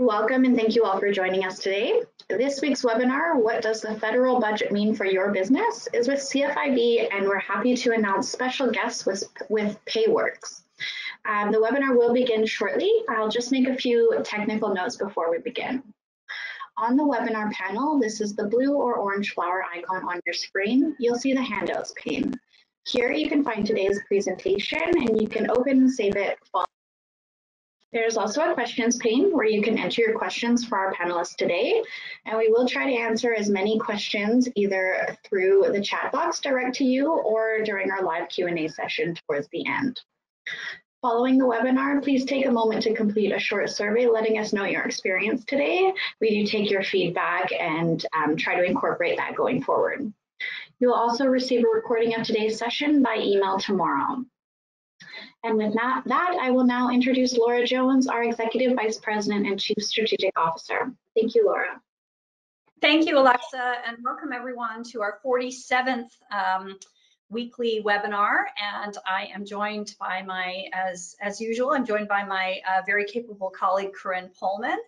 Welcome and thank you all for joining us today. This week's webinar, What Does the Federal Budget Mean for Your Business, is with CFIB and we're happy to announce special guests with, with Payworks. Um, the webinar will begin shortly. I'll just make a few technical notes before we begin. On the webinar panel, this is the blue or orange flower icon on your screen. You'll see the handouts pane. Here you can find today's presentation and you can open and save it there's also a questions pane where you can enter your questions for our panelists today, and we will try to answer as many questions either through the chat box direct to you or during our live Q&A session towards the end. Following the webinar, please take a moment to complete a short survey letting us know your experience today. We do take your feedback and um, try to incorporate that going forward. You'll also receive a recording of today's session by email tomorrow. And with that, that, I will now introduce Laura Jones, our Executive Vice President and Chief Strategic Officer. Thank you, Laura. Thank you, Alexa, and welcome everyone to our 47th um, weekly webinar and I am joined by my, as, as usual, I'm joined by my uh, very capable colleague Corinne Pohlmann,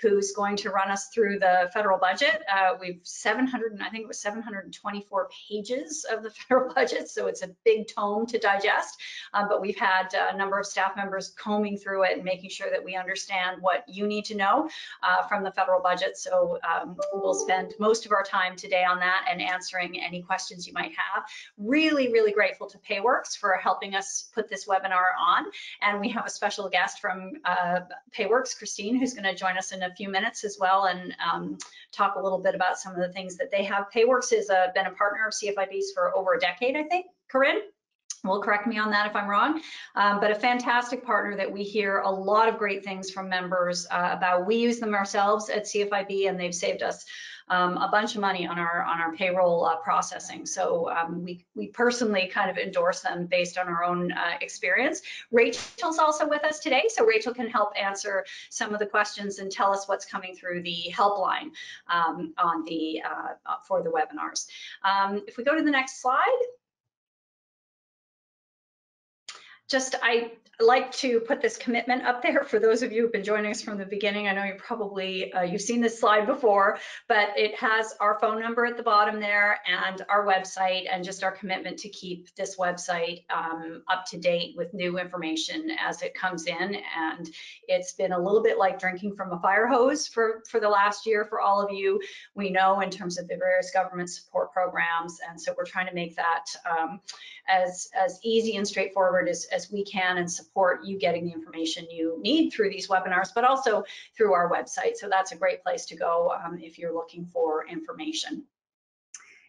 who's going to run us through the federal budget. Uh, we've 700, I think it was 724 pages of the federal budget, so it's a big tome to digest, um, but we've had a number of staff members combing through it and making sure that we understand what you need to know uh, from the federal budget. So um, we'll spend most of our time today on that and answering any questions you might have. Really really, really grateful to Payworks for helping us put this webinar on. And we have a special guest from uh, Payworks, Christine, who's going to join us in a few minutes as well and um, talk a little bit about some of the things that they have. Payworks has uh, been a partner of CFIB's for over a decade, I think. Corinne? will correct me on that if I'm wrong, um, but a fantastic partner that we hear a lot of great things from members uh, about. We use them ourselves at CFIB and they've saved us um, a bunch of money on our on our payroll uh, processing. So um, we we personally kind of endorse them based on our own uh, experience. Rachel's also with us today, so Rachel can help answer some of the questions and tell us what's coming through the helpline um, on the uh, for the webinars. Um, if we go to the next slide just I like to put this commitment up there for those of you who've been joining us from the beginning. I know you probably, uh, you've seen this slide before, but it has our phone number at the bottom there and our website and just our commitment to keep this website um, up to date with new information as it comes in. And it's been a little bit like drinking from a fire hose for, for the last year for all of you. We know in terms of the various government support programs. And so we're trying to make that um, as, as easy and straightforward as, as we can and support support you getting the information you need through these webinars, but also through our website. So that's a great place to go um, if you're looking for information.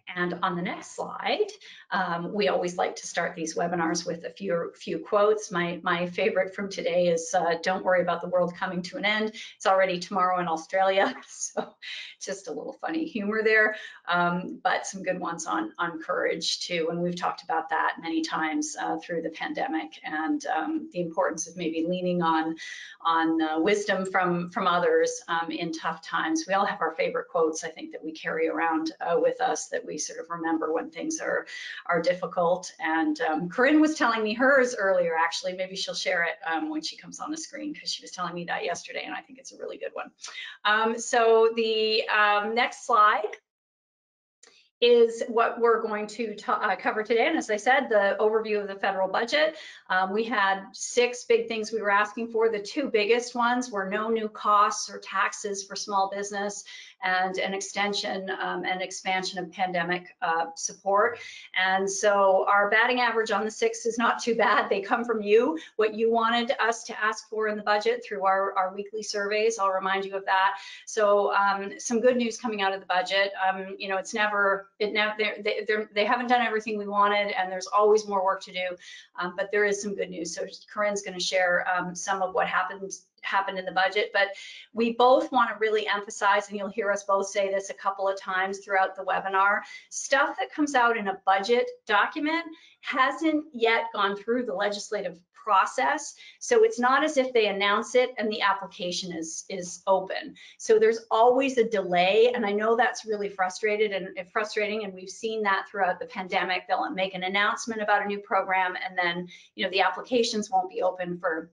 And on the next slide, um, we always like to start these webinars with a few, few quotes. My, my favorite from today is, uh, don't worry about the world coming to an end. It's already tomorrow in Australia. So just a little funny humor there, um, but some good ones on, on courage too. And we've talked about that many times uh, through the pandemic and um, the importance of maybe leaning on, on uh, wisdom from, from others um, in tough times. We all have our favorite quotes, I think, that we carry around uh, with us that we sort of remember when things are, are difficult. And um, Corinne was telling me hers earlier, actually, maybe she'll share it um, when she comes on the screen because she was telling me that yesterday and I think it's a really good one. Um, so the um, next slide is what we're going to uh, cover today. And as I said, the overview of the federal budget. Um, we had six big things we were asking for. The two biggest ones were no new costs or taxes for small business and an extension um, and expansion of pandemic uh, support. And so our batting average on the six is not too bad. They come from you, what you wanted us to ask for in the budget through our, our weekly surveys. I'll remind you of that. So um, some good news coming out of the budget. Um, you know, it's never, it never, they, they haven't done everything we wanted and there's always more work to do, um, but there is some good news. So Corinne's gonna share um, some of what happened happened in the budget, but we both want to really emphasize, and you'll hear us both say this a couple of times throughout the webinar, stuff that comes out in a budget document hasn't yet gone through the legislative process. So it's not as if they announce it and the application is, is open. So there's always a delay. And I know that's really frustrated and, frustrating. And we've seen that throughout the pandemic. They'll make an announcement about a new program and then, you know, the applications won't be open for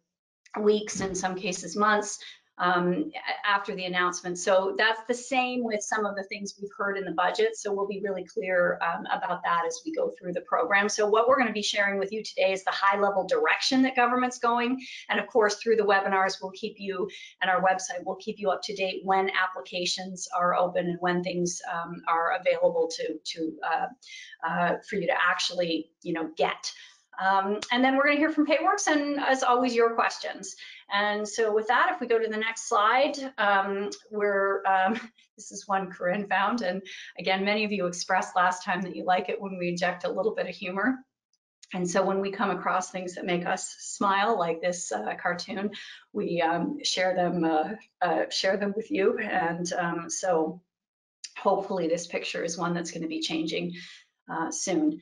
weeks, in some cases months. um, after the announcement. So that's the same with some of the things we've heard in the budget. So we'll be really clear um, about that as we go through the program. So what we're going to be sharing with you today is the high level direction that government's going. And of course, through the webinars, we'll keep you and our website, we'll keep you up to date when applications are open and when things um, are available to, to uh, uh, for you to actually, you know, get. Um, and then we're going to hear from Payworks and as always, your questions. And so with that, if we go to the next slide, um, we're, um, this is one Corinne found. And again, many of you expressed last time that you like it when we inject a little bit of humor. And so when we come across things that make us smile, like this uh, cartoon, we um, share them uh, uh, share them with you. And um, so hopefully this picture is one that's going to be changing uh, soon.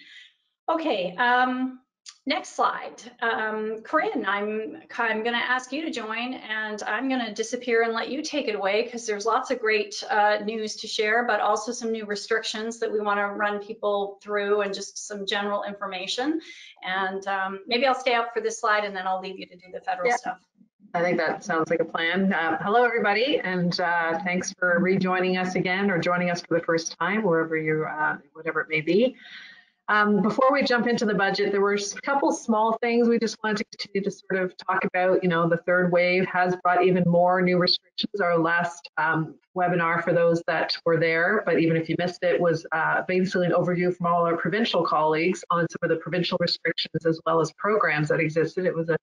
Okay, um, Next slide. Um, Corinne, I'm, I'm going to ask you to join and I'm going to disappear and let you take it away because there's lots of great uh, news to share, but also some new restrictions that we want to run people through and just some general information. And um, maybe I'll stay up for this slide and then I'll leave you to do the federal yeah. stuff. I think that sounds like a plan. Uh, hello, everybody, and uh, thanks for rejoining us again or joining us for the first time, wherever you, uh, whatever it may be. Um, before we jump into the budget, there were a couple small things we just wanted to continue to sort of talk about. You know, the third wave has brought even more new restrictions. Our last um, webinar for those that were there, but even if you missed it, was uh, basically an overview from all our provincial colleagues on some of the provincial restrictions as well as programs that existed. It was a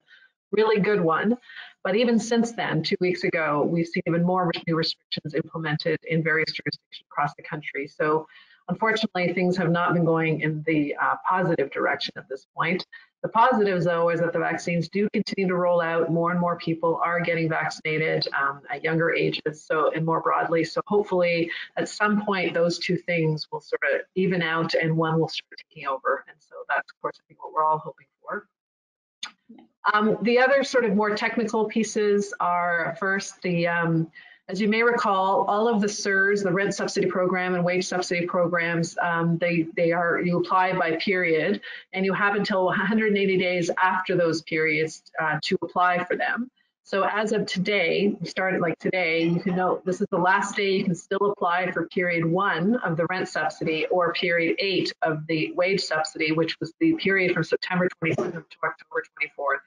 really good one. But even since then, two weeks ago, we've seen even more new restrictions implemented in various jurisdictions across the country. So Unfortunately, things have not been going in the uh, positive direction at this point. The positives, though, is that the vaccines do continue to roll out. More and more people are getting vaccinated um, at younger ages, so and more broadly. So hopefully, at some point, those two things will sort of even out, and one will start taking over. And so that's, of course, I think what we're all hoping for. Um, the other sort of more technical pieces are first the um, as you may recall, all of the CERS, the rent subsidy program and wage subsidy programs, um, they, they are, you apply by period and you have until 180 days after those periods uh, to apply for them. So as of today, started like today, you can note this is the last day you can still apply for period one of the rent subsidy or period eight of the wage subsidy, which was the period from September 27th to October 24th.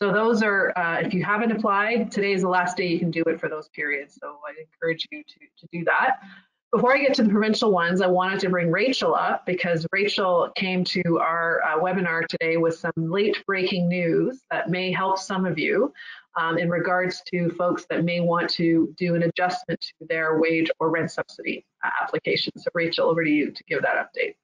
So those are, uh, if you haven't applied, today is the last day you can do it for those periods. So I encourage you to, to do that. Before I get to the provincial ones, I wanted to bring Rachel up because Rachel came to our uh, webinar today with some late breaking news that may help some of you um, in regards to folks that may want to do an adjustment to their wage or rent subsidy uh, application. So Rachel, over to you to give that update.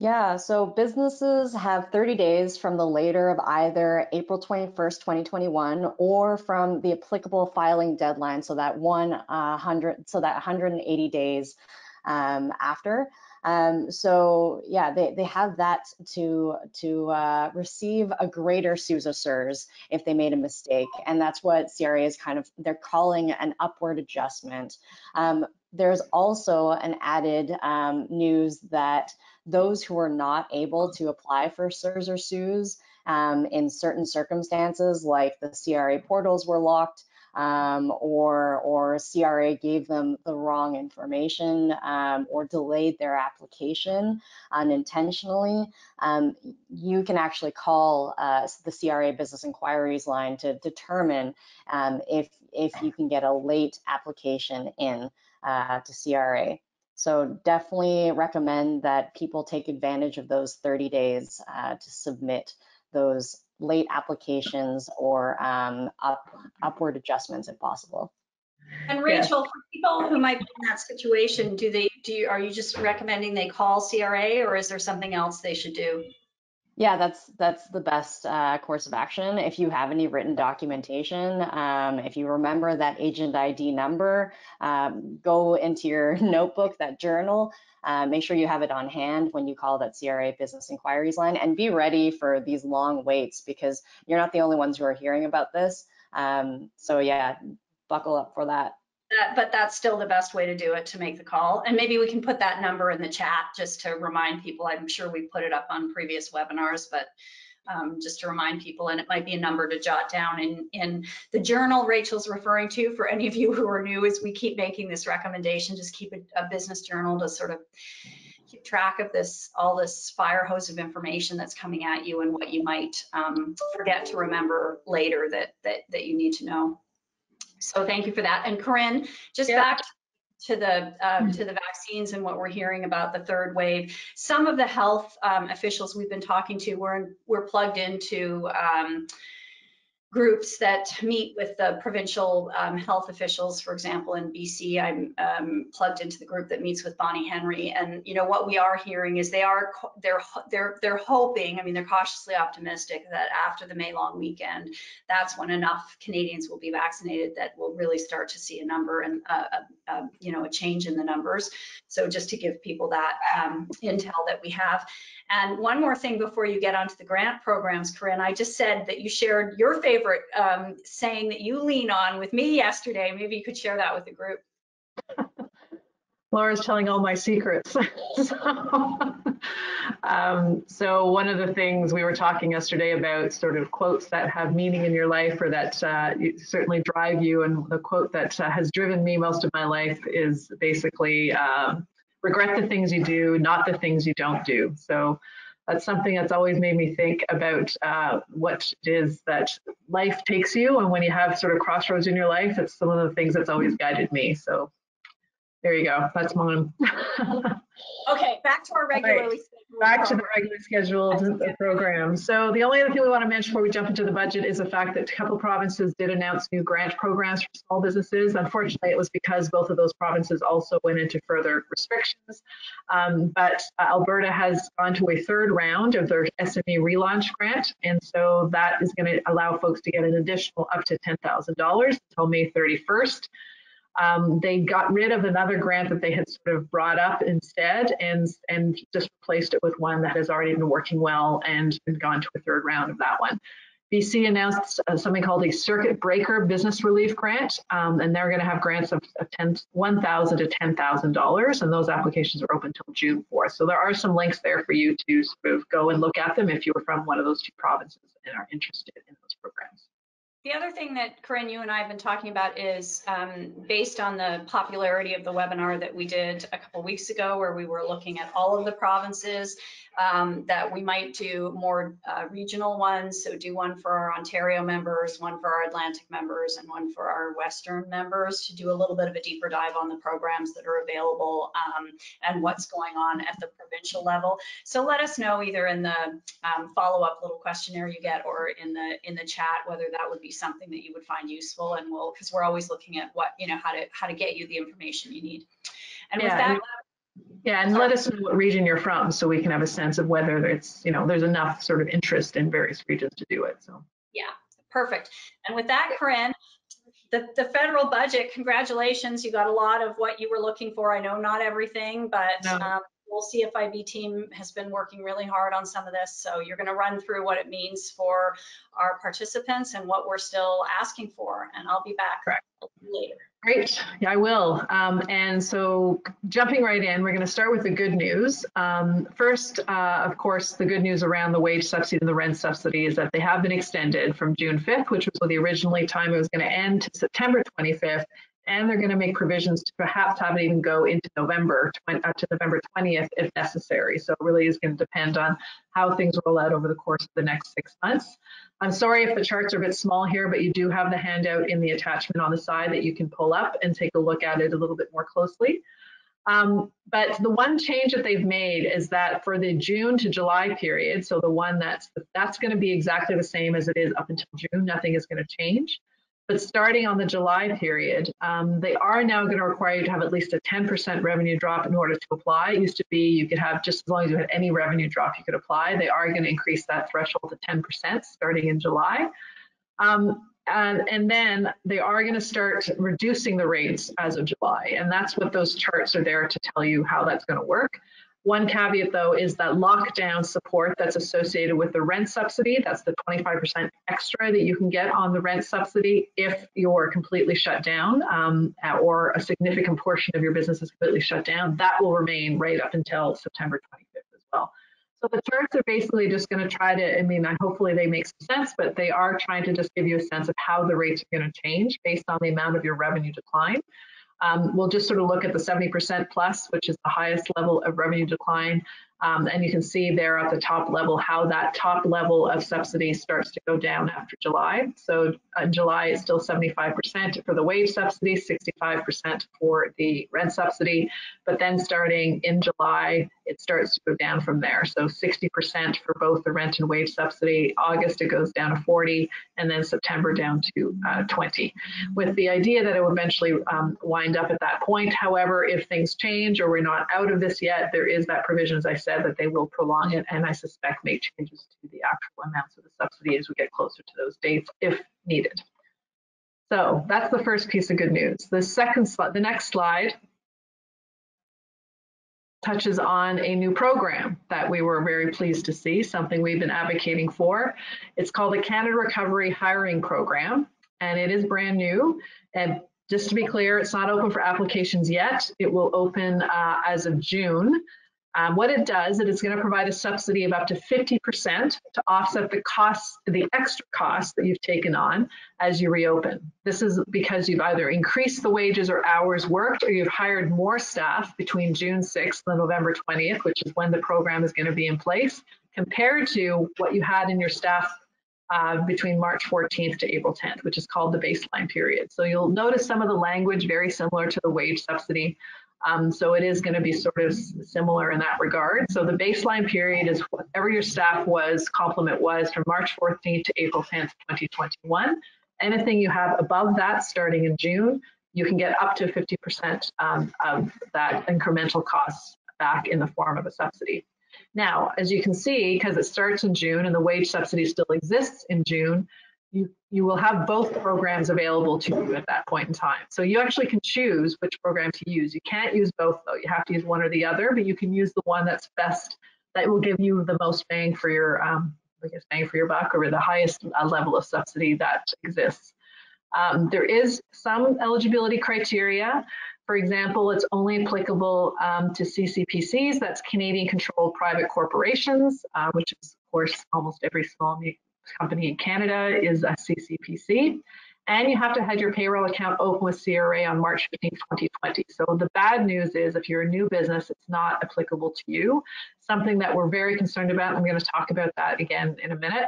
Yeah, so businesses have 30 days from the later of either April 21st, 2021, or from the applicable filing deadline, so that 100, so that 180 days um, after. Um, so yeah, they, they have that to to uh, receive a greater CEWS or CERS if they made a mistake, and that's what CRA is kind of they're calling an upward adjustment. Um, there's also an added um, news that those who are not able to apply for CERS or CEWS um, in certain circumstances, like the CRA portals were locked, um, or, or CRA gave them the wrong information um, or delayed their application unintentionally, um, you can actually call uh, the CRA business inquiries line to determine um, if, if you can get a late application in uh, to CRA. So definitely recommend that people take advantage of those 30 days uh, to submit those late applications or um, up, upward adjustments if possible. And Rachel, for people who might be in that situation, do they do you, are you just recommending they call CRA or is there something else they should do? Yeah, that's that's the best uh, course of action. If you have any written documentation, um, if you remember that agent ID number, um, go into your notebook, that journal, uh, make sure you have it on hand when you call that CRA business inquiries line and be ready for these long waits because you're not the only ones who are hearing about this. Um, so yeah, buckle up for that. That, but that's still the best way to do it to make the call. And maybe we can put that number in the chat just to remind people. I'm sure we put it up on previous webinars, but um, just to remind people, and it might be a number to jot down in, in the journal Rachel's referring to for any of you who are new as we keep making this recommendation, just keep a, a business journal to sort of keep track of this, all this fire hose of information that's coming at you and what you might um, forget to remember later that, that, that you need to know. So thank you for that. And Corinne, just Yeah. back to the uh, to the vaccines and what we're hearing about the third wave. Some of the health um, officials we've been talking to, we're we're plugged into um, groups that meet with the provincial um, health officials. For example, in BC, I'm um, plugged into the group that meets with Bonnie Henry, and you know what we are hearing is they are they're they're they're hoping. I mean, they're cautiously optimistic that after the May long weekend, that's when enough Canadians will be vaccinated that we'll really start to see a number and uh, uh, uh, you know a change in the numbers. So just to give people that um, intel that we have. And one more thing before you get onto the grant programs, Corinne, I just said that you shared your favorite um, saying that you lean on with me yesterday. Maybe you could share that with the group. Laura's telling all my secrets. so, um, so one of the things we were talking yesterday about sort of quotes that have meaning in your life or that uh, certainly drive you. And the quote that uh, has driven me most of my life is basically um, regret the things you do, not the things you don't do. So that's something that's always made me think about uh, what it is that life takes you. And when you have sort of crossroads in your life, it's some of the things that's always guided me. So there you go. That's mine. Okay, back to our regularly scheduled Back to the program. regularly scheduled program. So the only other thing we want to mention before we jump into the budget is the fact that a couple provinces did announce new grant programs for small businesses. Unfortunately, it was because both of those provinces also went into further restrictions. Um, but uh, Alberta has gone to a third round of their SME relaunch grant. And so that is going to allow folks to get an additional up to $10,000 until May 31st. Um, they got rid of another grant that they had sort of brought up instead and, and just replaced it with one that has already been working well and been gone to a third round of that one. BC announced uh, something called a circuit breaker business relief grant, um, and they're going to have grants of, of 10, 1,000 to $10,000, and those applications are open until June 4th. So there are some links there for you to sort of go and look at them if you were from one of those two provinces and are interested in those programs. The other thing that Corinne, you and I have been talking about is um, based on the popularity of the webinar that we did a couple weeks ago, where we were looking at all of the provinces, um, that we might do more uh, regional ones. So do one for our Ontario members, one for our Atlantic members, and one for our Western members to do a little bit of a deeper dive on the programs that are available um, and what's going on at the provincial level. So let us know either in the um, follow-up little questionnaire you get or in the in the chat whether that would be something that you would find useful and we'll because we're always looking at what you know how to how to get you the information you need and with that and- Yeah, and let us know what region you're from so we can have a sense of whether it's, you know, there's enough sort of interest in various regions to do it. So yeah, perfect and with that corinne the, the federal budget congratulations you got a lot of what you were looking for i know not everything but No. um, whole CFIB team has been working really hard on some of this. So you're going to run through what it means for our participants and what we're still asking for. And I'll be back Correct. later. Great, yeah, I will. Um, and so jumping right in, we're going to start with the good news. Um, first, uh, of course, the good news around the wage subsidy and the rent subsidy is that they have been extended from June 5th, which was the originally time it was going to end, to September 25th. And they're going to make provisions to perhaps have it even go into November, uh, to November 20th if necessary. So it really is going to depend on how things roll out over the course of the next six months. I'm sorry if the charts are a bit small here, but you do have the handout in the attachment on the side that you can pull up and take a look at it a little bit more closely. Um, but the one change that they've made is that for the June to July period, so the one that's that's going to be exactly the same as it is up until June, nothing is going to change. But starting on the July period, um, they are now going to require you to have at least a 10% revenue drop in order to apply. It used to be you could have just as long as you had any revenue drop, you could apply. They are going to increase that threshold to 10% starting in July. Um, and, and then they are going to start reducing the rates as of July. And that's what those charts are there to tell you how that's going to work. One caveat, though, is that lockdown support that's associated with the rent subsidy. That's the 25% extra that you can get on the rent subsidy if you're completely shut down um, or a significant portion of your business is completely shut down. That will remain right up until September 25th as well. So the charts are basically just going to try to, I mean, hopefully they make some sense, but they are trying to just give you a sense of how the rates are going to change based on the amount of your revenue decline. Um, we'll just sort of look at the 70% plus, which is the highest level of revenue decline. Um, and you can see there at the top level how that top level of subsidy starts to go down after July. So in July, it's still 75% for the wage subsidy, 65% for the rent subsidy. But then starting in July, it starts to go down from there. So 60% for both the rent and wage subsidy. August, it goes down to 40, and then September down to uh, 20, with the idea that it will eventually um, wind up at that point. However, if things change or we're not out of this yet, there is that provision, as I said, that they will prolong it, and I suspect make changes to the actual amounts of the subsidy as we get closer to those dates if needed. So that's the first piece of good news. The second slide, the next slide touches on a new program that we were very pleased to see, something we've been advocating for. It's called the Canada Recovery Hiring Program, and it is brand new. And just to be clear, it's not open for applications yet. It will open uh, as of June. Um, what it does, is it is going to provide a subsidy of up to 50% to offset the costs, the extra costs that you've taken on as you reopen. This is because you've either increased the wages or hours worked, or you've hired more staff between June 6th and November 20th, which is when the program is going to be in place, compared to what you had in your staff uh, between March 14th to April 10th, which is called the baseline period. So you'll notice some of the language very similar to the wage subsidy. Um, so it is going to be sort of similar in that regard. So the baseline period is whatever your staff was, complement was from March 14th to April 10th, 2021. Anything you have above that starting in June, you can get up to 50% um, of that incremental cost back in the form of a subsidy. Now, as you can see, because it starts in June and the wage subsidy still exists in June, you, you will have both programs available to you at that point in time. So you actually can choose which program to use. You can't use both though. You have to use one or the other, but you can use the one that's best, that will give you the most bang for your, um, I guess bang for your buck or the highest uh, level of subsidy that exists. Um, there is some eligibility criteria. For example, it's only applicable um, to CCPCs, that's Canadian controlled private corporations, uh, which is of course almost every small company in Canada is a CCPC. And you have to have your payroll account open with CRA on March 15, 2020. So the bad news is if you're a new business, it's not applicable to you. Something that we're very concerned about. I'm going to talk about that again in a minute.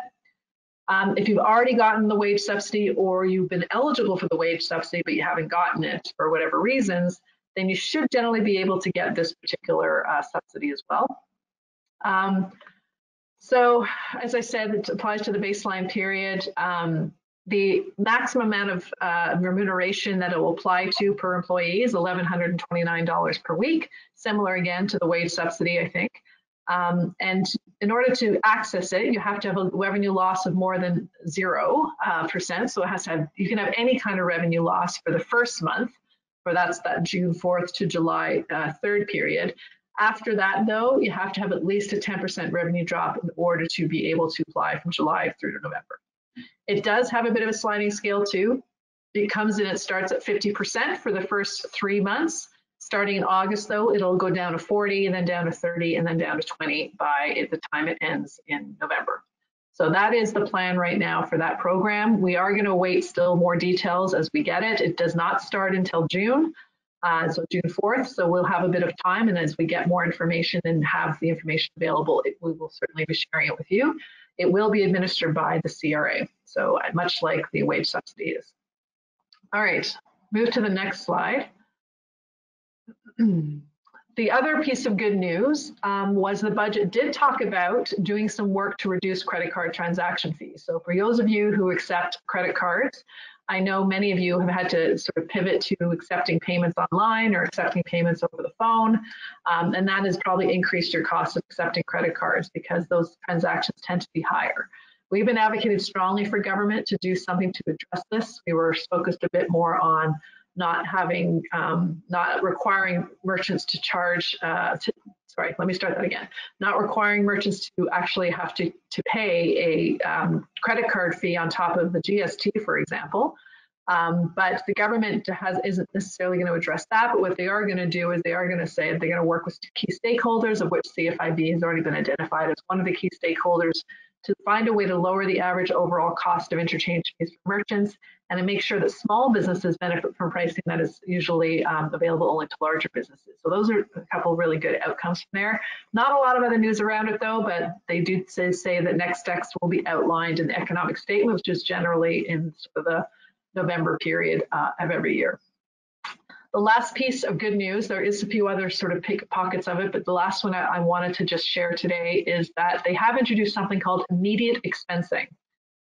Um, if you've already gotten the wage subsidy or you've been eligible for the wage subsidy, but you haven't gotten it for whatever reasons, then you should generally be able to get this particular uh, subsidy as well. Um, so as I said, it applies to the baseline period. Um, the maximum amount of uh, remuneration that it will apply to per employee is $1,129 per week, similar again to the wage subsidy, I think. Um, and in order to access it, you have to have a revenue loss of more than zero uh, percent. So it has to have, you can have any kind of revenue loss for the first month, or that's that June 4th to July uh, 3rd period. After that, though, you have to have at least a 10% revenue drop in order to be able to apply from July through to November. It does have a bit of a sliding scale too. It comes in, it starts at 50% for the first three months. Starting in August, though, it'll go down to 40 and then down to 30 and then down to 20 by the time it ends in November. So that is the plan right now for that program. We are going to wait still more details as we get it. It does not start until June uh, so June 4th. So we'll have a bit of time, and as we get more information and have the information available, it, we will certainly be sharing it with you. It will be administered by the CRA, so uh, much like the wage subsidy is. All right, move to the next slide. The other piece of good news um, was the budget did talk about doing some work to reduce credit card transaction fees. So for those of you who accept credit cards, I know many of you have had to sort of pivot to accepting payments online or accepting payments over the phone, um, and that has probably increased your cost of accepting credit cards because those transactions tend to be higher. We've been advocating strongly for government to do something to address this. We were focused a bit more on not having, um, not requiring merchants to charge, uh, to, sorry, let me start that again. Not requiring merchants to actually have to, to pay a um, credit card fee on top of the GST, for example. Um, but the government has, isn't necessarily going to address that. But what they are going to do is they are going to say they're going to work with key stakeholders, of which CFIB has already been identified as one of the key stakeholders, to find a way to lower the average overall cost of interchange fees for merchants and to make sure that small businesses benefit from pricing that is usually um, available only to larger businesses. So those are a couple really good outcomes from there. Not a lot of other news around it though, but they do say, say that next steps will be outlined in the economic statement, which is generally in sort of the November period uh, of every year. The last piece of good news, there is a few other sort of pockets of it, but the last one I, I wanted to just share today is that they have introduced something called immediate expensing.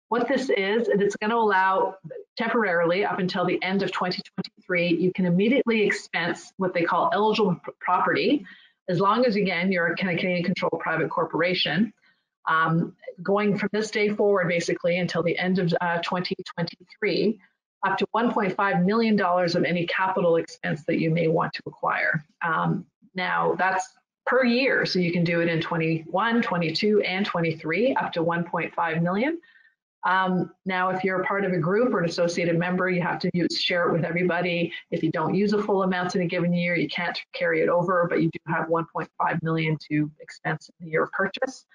What this is, it's going to allow temporarily up until the end of 2023, you can immediately expense what they call eligible property, as long as, again, you're a Canadian controlled private corporation. Um, going from this day forward, basically, until the end of uh, 2023, up to $1.5 million of any capital expense that you may want to acquire. Um, now, that's per year, so you can do it in 21, 22, and 23, up to 1.5 million. Um, now, if you're a part of a group or an associated member, you have to use, share it with everybody. If you don't use a full amount in a given year, you can't carry it over, but you do have 1.5 million to expense in the year of purchase.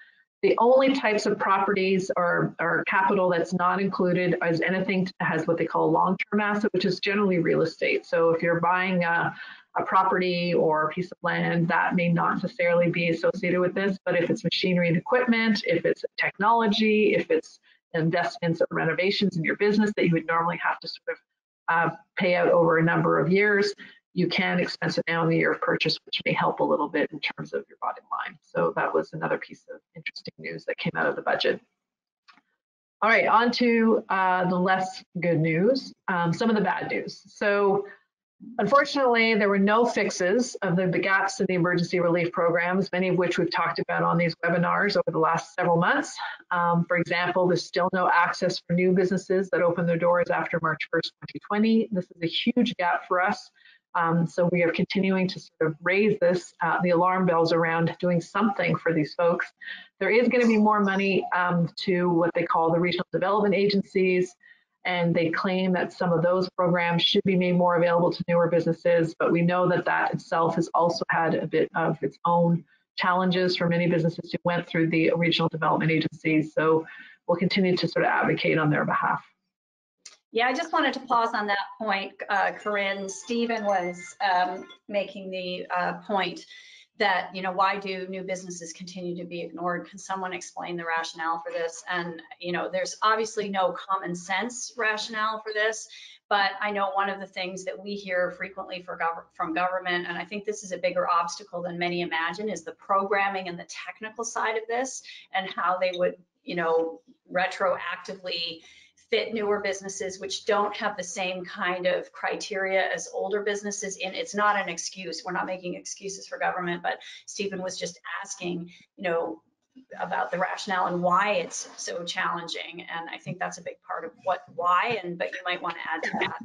The only types of properties or, or capital that's not included is anything that has what they call long-term asset, which is generally real estate. So if you're buying a, a property or a piece of land, that may not necessarily be associated with this. But if it's machinery and equipment, if it's technology, if it's investments or renovations in your business that you would normally have to sort of uh, pay out over a number of years, you can expense it now in the year of purchase, which may help a little bit in terms of your bottom line. So that was another piece of interesting news that came out of the budget. All right, on to uh, the less good news, um, some of the bad news. So unfortunately, there were no fixes of the, gaps in the emergency relief programs, many of which we've talked about on these webinars over the last several months. Um, for example, there's still no access for new businesses that open their doors after March 1st, 2020. This is a huge gap for us. Um, so we are continuing to sort of raise this, uh, the alarm bells around doing something for these folks. There is going to be more money um, to what they call the regional development agencies, and they claim that some of those programs should be made more available to newer businesses, but we know that that itself has also had a bit of its own challenges for many businesses who went through the regional development agencies. So we'll continue to sort of advocate on their behalf. Yeah, I just wanted to pause on that point, uh, Corinne. Stephen was um, making the uh, point that, you know, why do new businesses continue to be ignored? Can someone explain the rationale for this? And, you know, there's obviously no common sense rationale for this, but I know one of the things that we hear frequently gov from government, and I think this is a bigger obstacle than many imagine, is the programming and the technical side of this and how they would, you know, retroactively fit newer businesses which don't have the same kind of criteria as older businesses and it's not an excuse. We're not making excuses for government but stephen was just asking you know about the rationale and why it's so challenging. And i think that's a big part of what why and but you might want to add to that.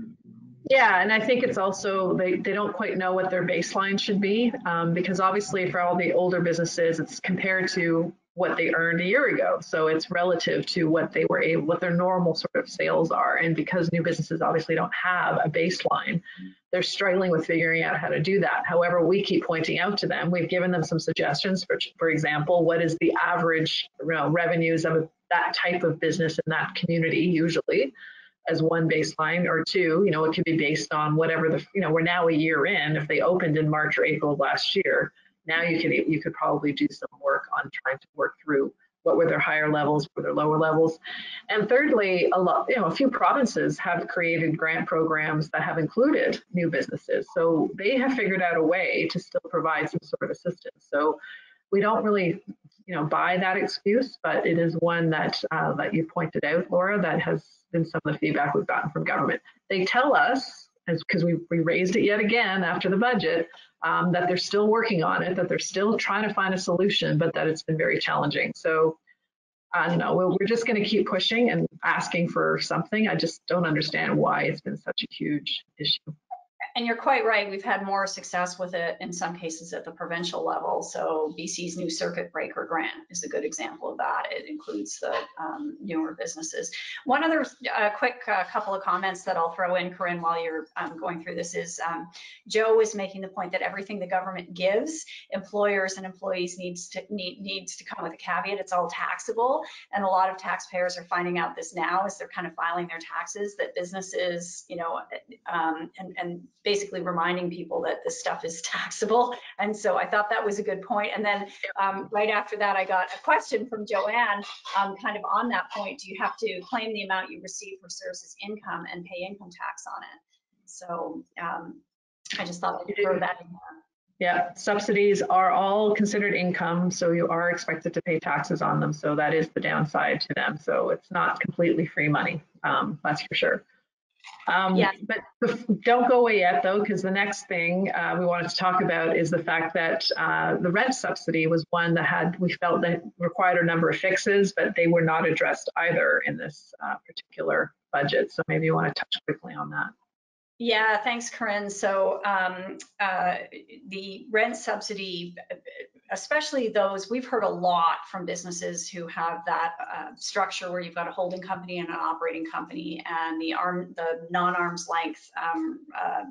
Yeah, and I think it's also they, they don't quite know what their baseline should be um, because obviously for all the older businesses, it's compared to what they earned a year ago. So it's relative to what they were able, what their normal sort of sales are. And because new businesses obviously don't have a baseline, they're struggling with figuring out how to do that. However, we keep pointing out to them, we've given them some suggestions. For, for example, what is the average you know, revenues of that type of business in that community usually? as one baseline or two you know it could be based on whatever the you know we're now a year in if they opened in march or april of last year now you could you could probably do some work on trying to work through what were their higher levels, were their lower levels. And thirdly, a lot, you know, a few provinces have created grant programs that have included new businesses. So they have figured out a way to still provide some sort of assistance. So we don't really, you know, buy that excuse, but it is one that uh, that you pointed out, Laura, that has been some of the feedback we've gotten from government. They tell us, because we, we raised it yet again after the budget, um, that they're still working on it, that they're still trying to find a solution, but that it's been very challenging. So I don't know, we're just going to keep pushing and asking for something. I just don't understand why it's been such a huge issue. And you're quite right. We've had more success with it in some cases at the provincial level. So BC's new circuit breaker grant is a good example of that. It includes the um, newer businesses. One other uh, quick uh, couple of comments that I'll throw in, Corinne, while you're um, going through this is um, Joe is making the point that everything the government gives, employers and employees needs to need, needs to come with a caveat. It's all taxable, and a lot of taxpayers are finding out this now as they're kind of filing their taxes that businesses, you know, um, and and basically reminding people that this stuff is taxable. And so I thought that was a good point. And then um, right after that, I got a question from Joanne, um, kind of on that point. Do you have to claim the amount you receive for services income and pay income tax on it? So um, I just thought I'd throw that in there. Yeah, subsidies are all considered income, so you are expected to pay taxes on them. So that is the downside to them. So it's not completely free money, um, that's for sure. Um, Yeah. But don't go away yet, though, because the next thing uh, we wanted to talk about is the fact that uh, the rent subsidy was one that had we felt that required a number of fixes, but they were not addressed either in this uh, particular budget. So maybe you want to touch quickly on that. Yeah, thanks, Corinne. So um, uh, the rent subsidy, especially those, we've heard a lot from businesses who have that uh, structure where you've got a holding company and an operating company, and the arm, the non-arm's length um, uh,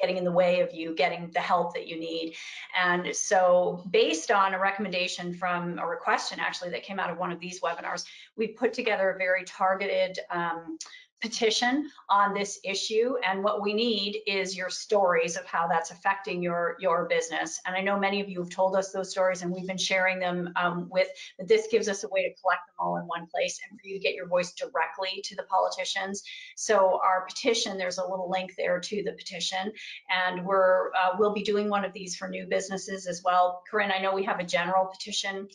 getting in the way of you getting the help that you need. And so based on a recommendation from a question actually that came out of one of these webinars, we put together a very targeted um, petition on this issue and what we need is your stories of how that's affecting your your business. And i know many of you have told us those stories and we've been sharing them um, with but this gives us a way to collect them all in one place and for you to get your voice directly to the politicians. So our petition there's a little link there to the petition and we're uh, we'll be doing one of these for new businesses as well. Corinne i know we have a general petition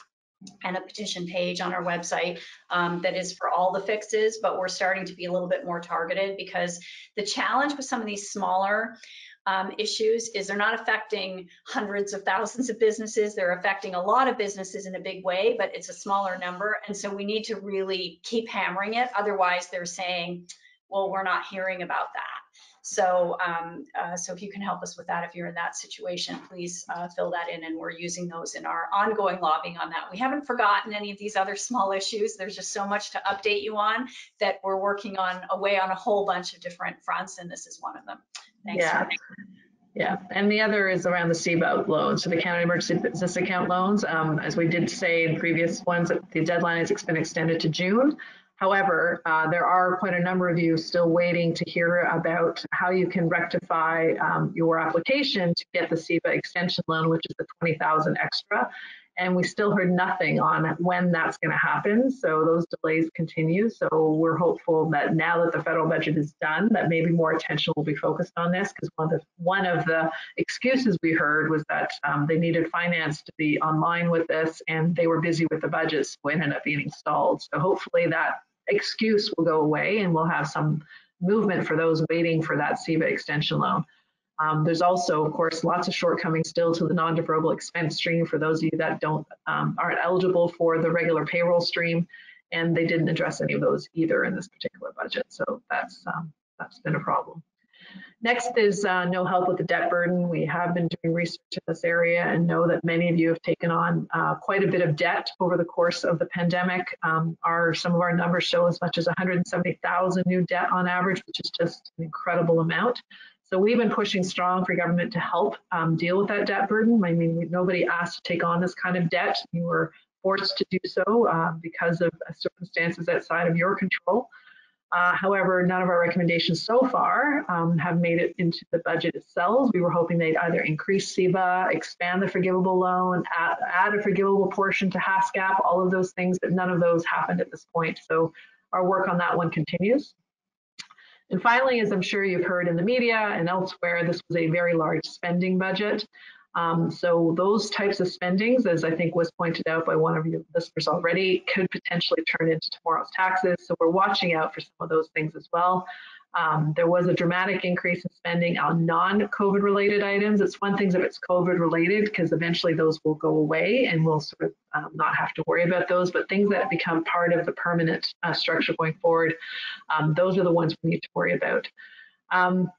and a petition page on our website um, that is for all the fixes, but we're starting to be a little bit more targeted because the challenge with some of these smaller um, issues is they're not affecting hundreds of thousands of businesses. They're affecting a lot of businesses in a big way, but it's a smaller number. And so we need to really keep hammering it. Otherwise, they're saying, well, we're not hearing about that. So, um, uh, so if you can help us with that, if you're in that situation, please uh, fill that in and we're using those in our ongoing lobbying on that. We haven't forgotten any of these other small issues. There's just so much to update you on that we're working on away on a whole bunch of different fronts and this is one of them. Thanks. Yeah. Yeah, and the other is around the CEBA loans, so the Canada Emergency Business Account loans. Um, as we did say in previous ones, the deadline has been extended to June. However, uh, there are quite a number of you still waiting to hear about how you can rectify um, your application to get the CEBA extension loan, which is the 20,000 extra. And we still heard nothing on when that's going to happen. So those delays continue. So we're hopeful that now that the federal budget is done, that maybe more attention will be focused on this because one of the one of the excuses we heard was that um, they needed finance to be online with this and they were busy with the budgets, so it ended up being stalled. So hopefully that excuse will go away and we'll have some movement for those waiting for that CEBA extension loan. Um, there's also, of course, lots of shortcomings still to the non-deferrable expense stream for those of you that don't um, aren't eligible for the regular payroll stream, and they didn't address any of those either in this particular budget. So that's um, that's been a problem. Next is uh, no help with the debt burden. We have been doing research in this area and know that many of you have taken on uh, quite a bit of debt over the course of the pandemic. Um, our some of our numbers show as much as 170,000 new debt on average, which is just an incredible amount. So we've been pushing strong for government to help um, deal with that debt burden. I mean, nobody asked to take on this kind of debt. You were forced to do so uh, because of circumstances outside of your control. Uh, however, none of our recommendations so far um, have made it into the budget itself. We were hoping they'd either increase CEBA, expand the forgivable loan, add, add, a forgivable portion to HASCAP, all of those things, but none of those happened at this point. So our work on that one continues. And finally, as I'm sure you've heard in the media and elsewhere, this was a very large spending budget. Um, so those types of spendings, as I think was pointed out by one of your listeners already, could potentially turn into tomorrow's taxes. So we're watching out for some of those things as well. Um, there was a dramatic increase in spending on non-COVID related items. It's one thing if it's COVID related because eventually those will go away and we'll sort of um, not have to worry about those. But things that become part of the permanent uh, structure going forward, um, those are the ones we need to worry about. Um,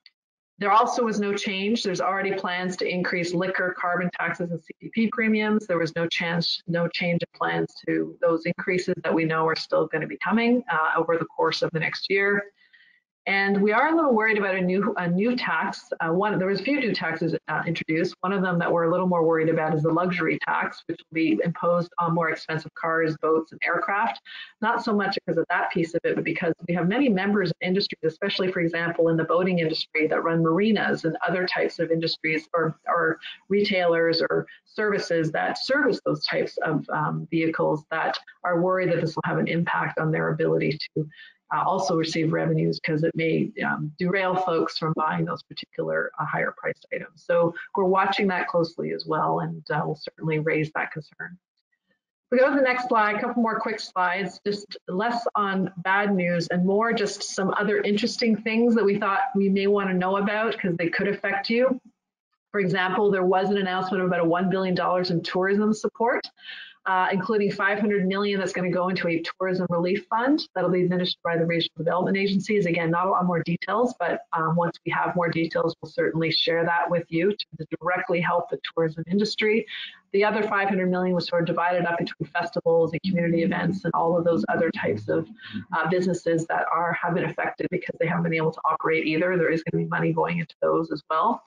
there also was no change. There's already plans to increase liquor, carbon taxes, and CPP premiums. There was no chance, no change in plans to those increases that we know are still going to be coming uh, over the course of the next year. And we are a little worried about a new a new tax. Uh, one, there was a few new taxes uh, introduced. One of them that we're a little more worried about is the luxury tax, which will be imposed on more expensive cars, boats, and aircraft. Not so much because of that piece of it, but because we have many members of industries, especially, for example, in the boating industry, that run marinas and other types of industries, or, or retailers or services that service those types of um, vehicles that are worried that this will have an impact on their ability to uh, also receive revenues because it may um, derail folks from buying those particular uh, higher priced items. So we're watching that closely as well, and uh, we'll certainly raise that concern. we go to the next slide, a couple more quick slides, just less on bad news and more just some other interesting things that we thought we may want to know about because they could affect you. For example, there was an announcement of about a $1 billion in tourism support uh, including 500 million that's going to go into a tourism relief fund that'll be administered by the regional development agencies. Again, not a lot more details, but um, once we have more details, we'll certainly share that with you to directly help the tourism industry. The other 500 million was sort of divided up between festivals and community events and all of those other types of uh, businesses that are have been affected because they haven't been able to operate either. There is going to be money going into those as well.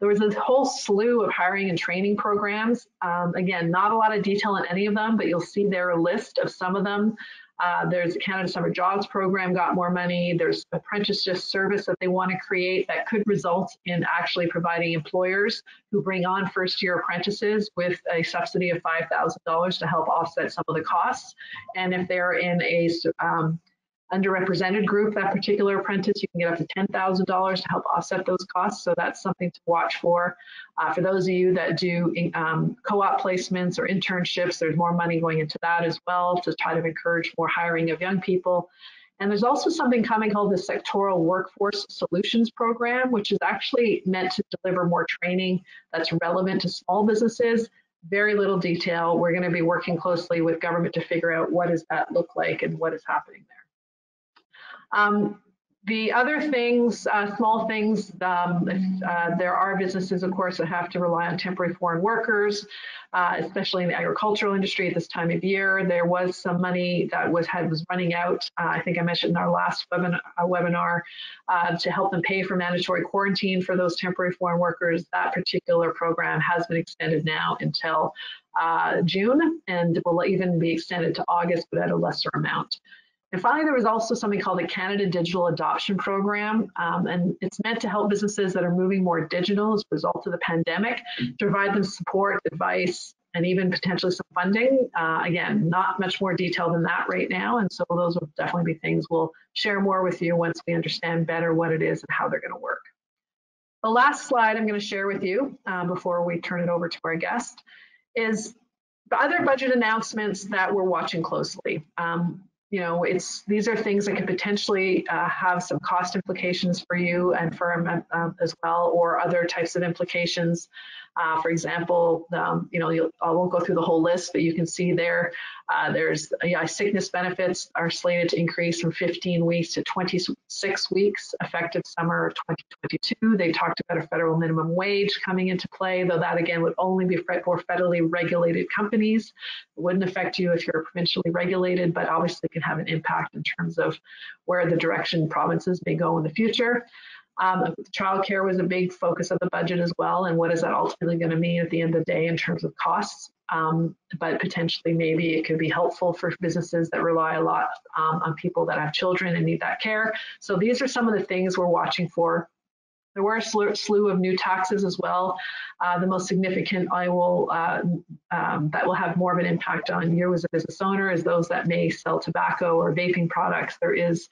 There was a whole slew of hiring and training programs. Um, again, not a lot of detail in any of them, but you'll see there a list of some of them. Uh, there's a Canada Summer Jobs Program got more money. There's apprenticeship service that they want to create that could result in actually providing employers who bring on first year apprentices with a subsidy of $5,000 to help offset some of the costs. And if they're in a um, underrepresented group, that particular apprentice, you can get up to $10,000 to help offset those costs. So that's something to watch for. Uh, for those of you that do um, co-op placements or internships, there's more money going into that as well to try to encourage more hiring of young people. And there's also something coming called the Sectoral Workforce Solutions Program, which is actually meant to deliver more training that's relevant to small businesses. Very little detail. We're going to be working closely with government to figure out what does that look like and what is happening there. Um, the other things, uh, small things, um, uh, there are businesses, of course, that have to rely on temporary foreign workers, uh, especially in the agricultural industry at this time of year. There was some money that was had was running out. Uh, I think I mentioned in our last webinar, uh, uh, to help them pay for mandatory quarantine for those temporary foreign workers. That particular program has been extended now until June and will even be extended to August, but at a lesser amount. And finally, there was also something called the Canada Digital Adoption Program, um, and it's meant to help businesses that are moving more digital as a result of the pandemic, to provide them support, advice, and even potentially some funding. Uh, again, not much more detail than that right now, and so those will definitely be things we'll share more with you once we understand better what it is and how they're going to work. The last slide I'm going to share with you uh, before we turn it over to our guest is the other budget announcements that we're watching closely. Um, you know, it's these are things that could potentially uh, have some cost implications for you and for um, um as well, or other types of implications. Uh, for example, um, you know, I won't go through the whole list, but you can see there, uh, there's yeah, sickness benefits are slated to increase from 15 weeks to 26 weeks effective summer of 2022. They talked about a federal minimum wage coming into play, though that again would only be for federally regulated companies. It wouldn't affect you if you're provincially regulated, but obviously can have an impact in terms of where the direction provinces may go in the future. Um, childcare was a big focus of the budget as well, and what is that ultimately going to mean at the end of the day in terms of costs? Um, but potentially, maybe it could be helpful for businesses that rely a lot um, on people that have children and need that care. So these are some of the things we're watching for. There were a slew of new taxes as well. Uh, the most significant I will uh, um, that will have more of an impact on you as a business owner is those that may sell tobacco or vaping products. There is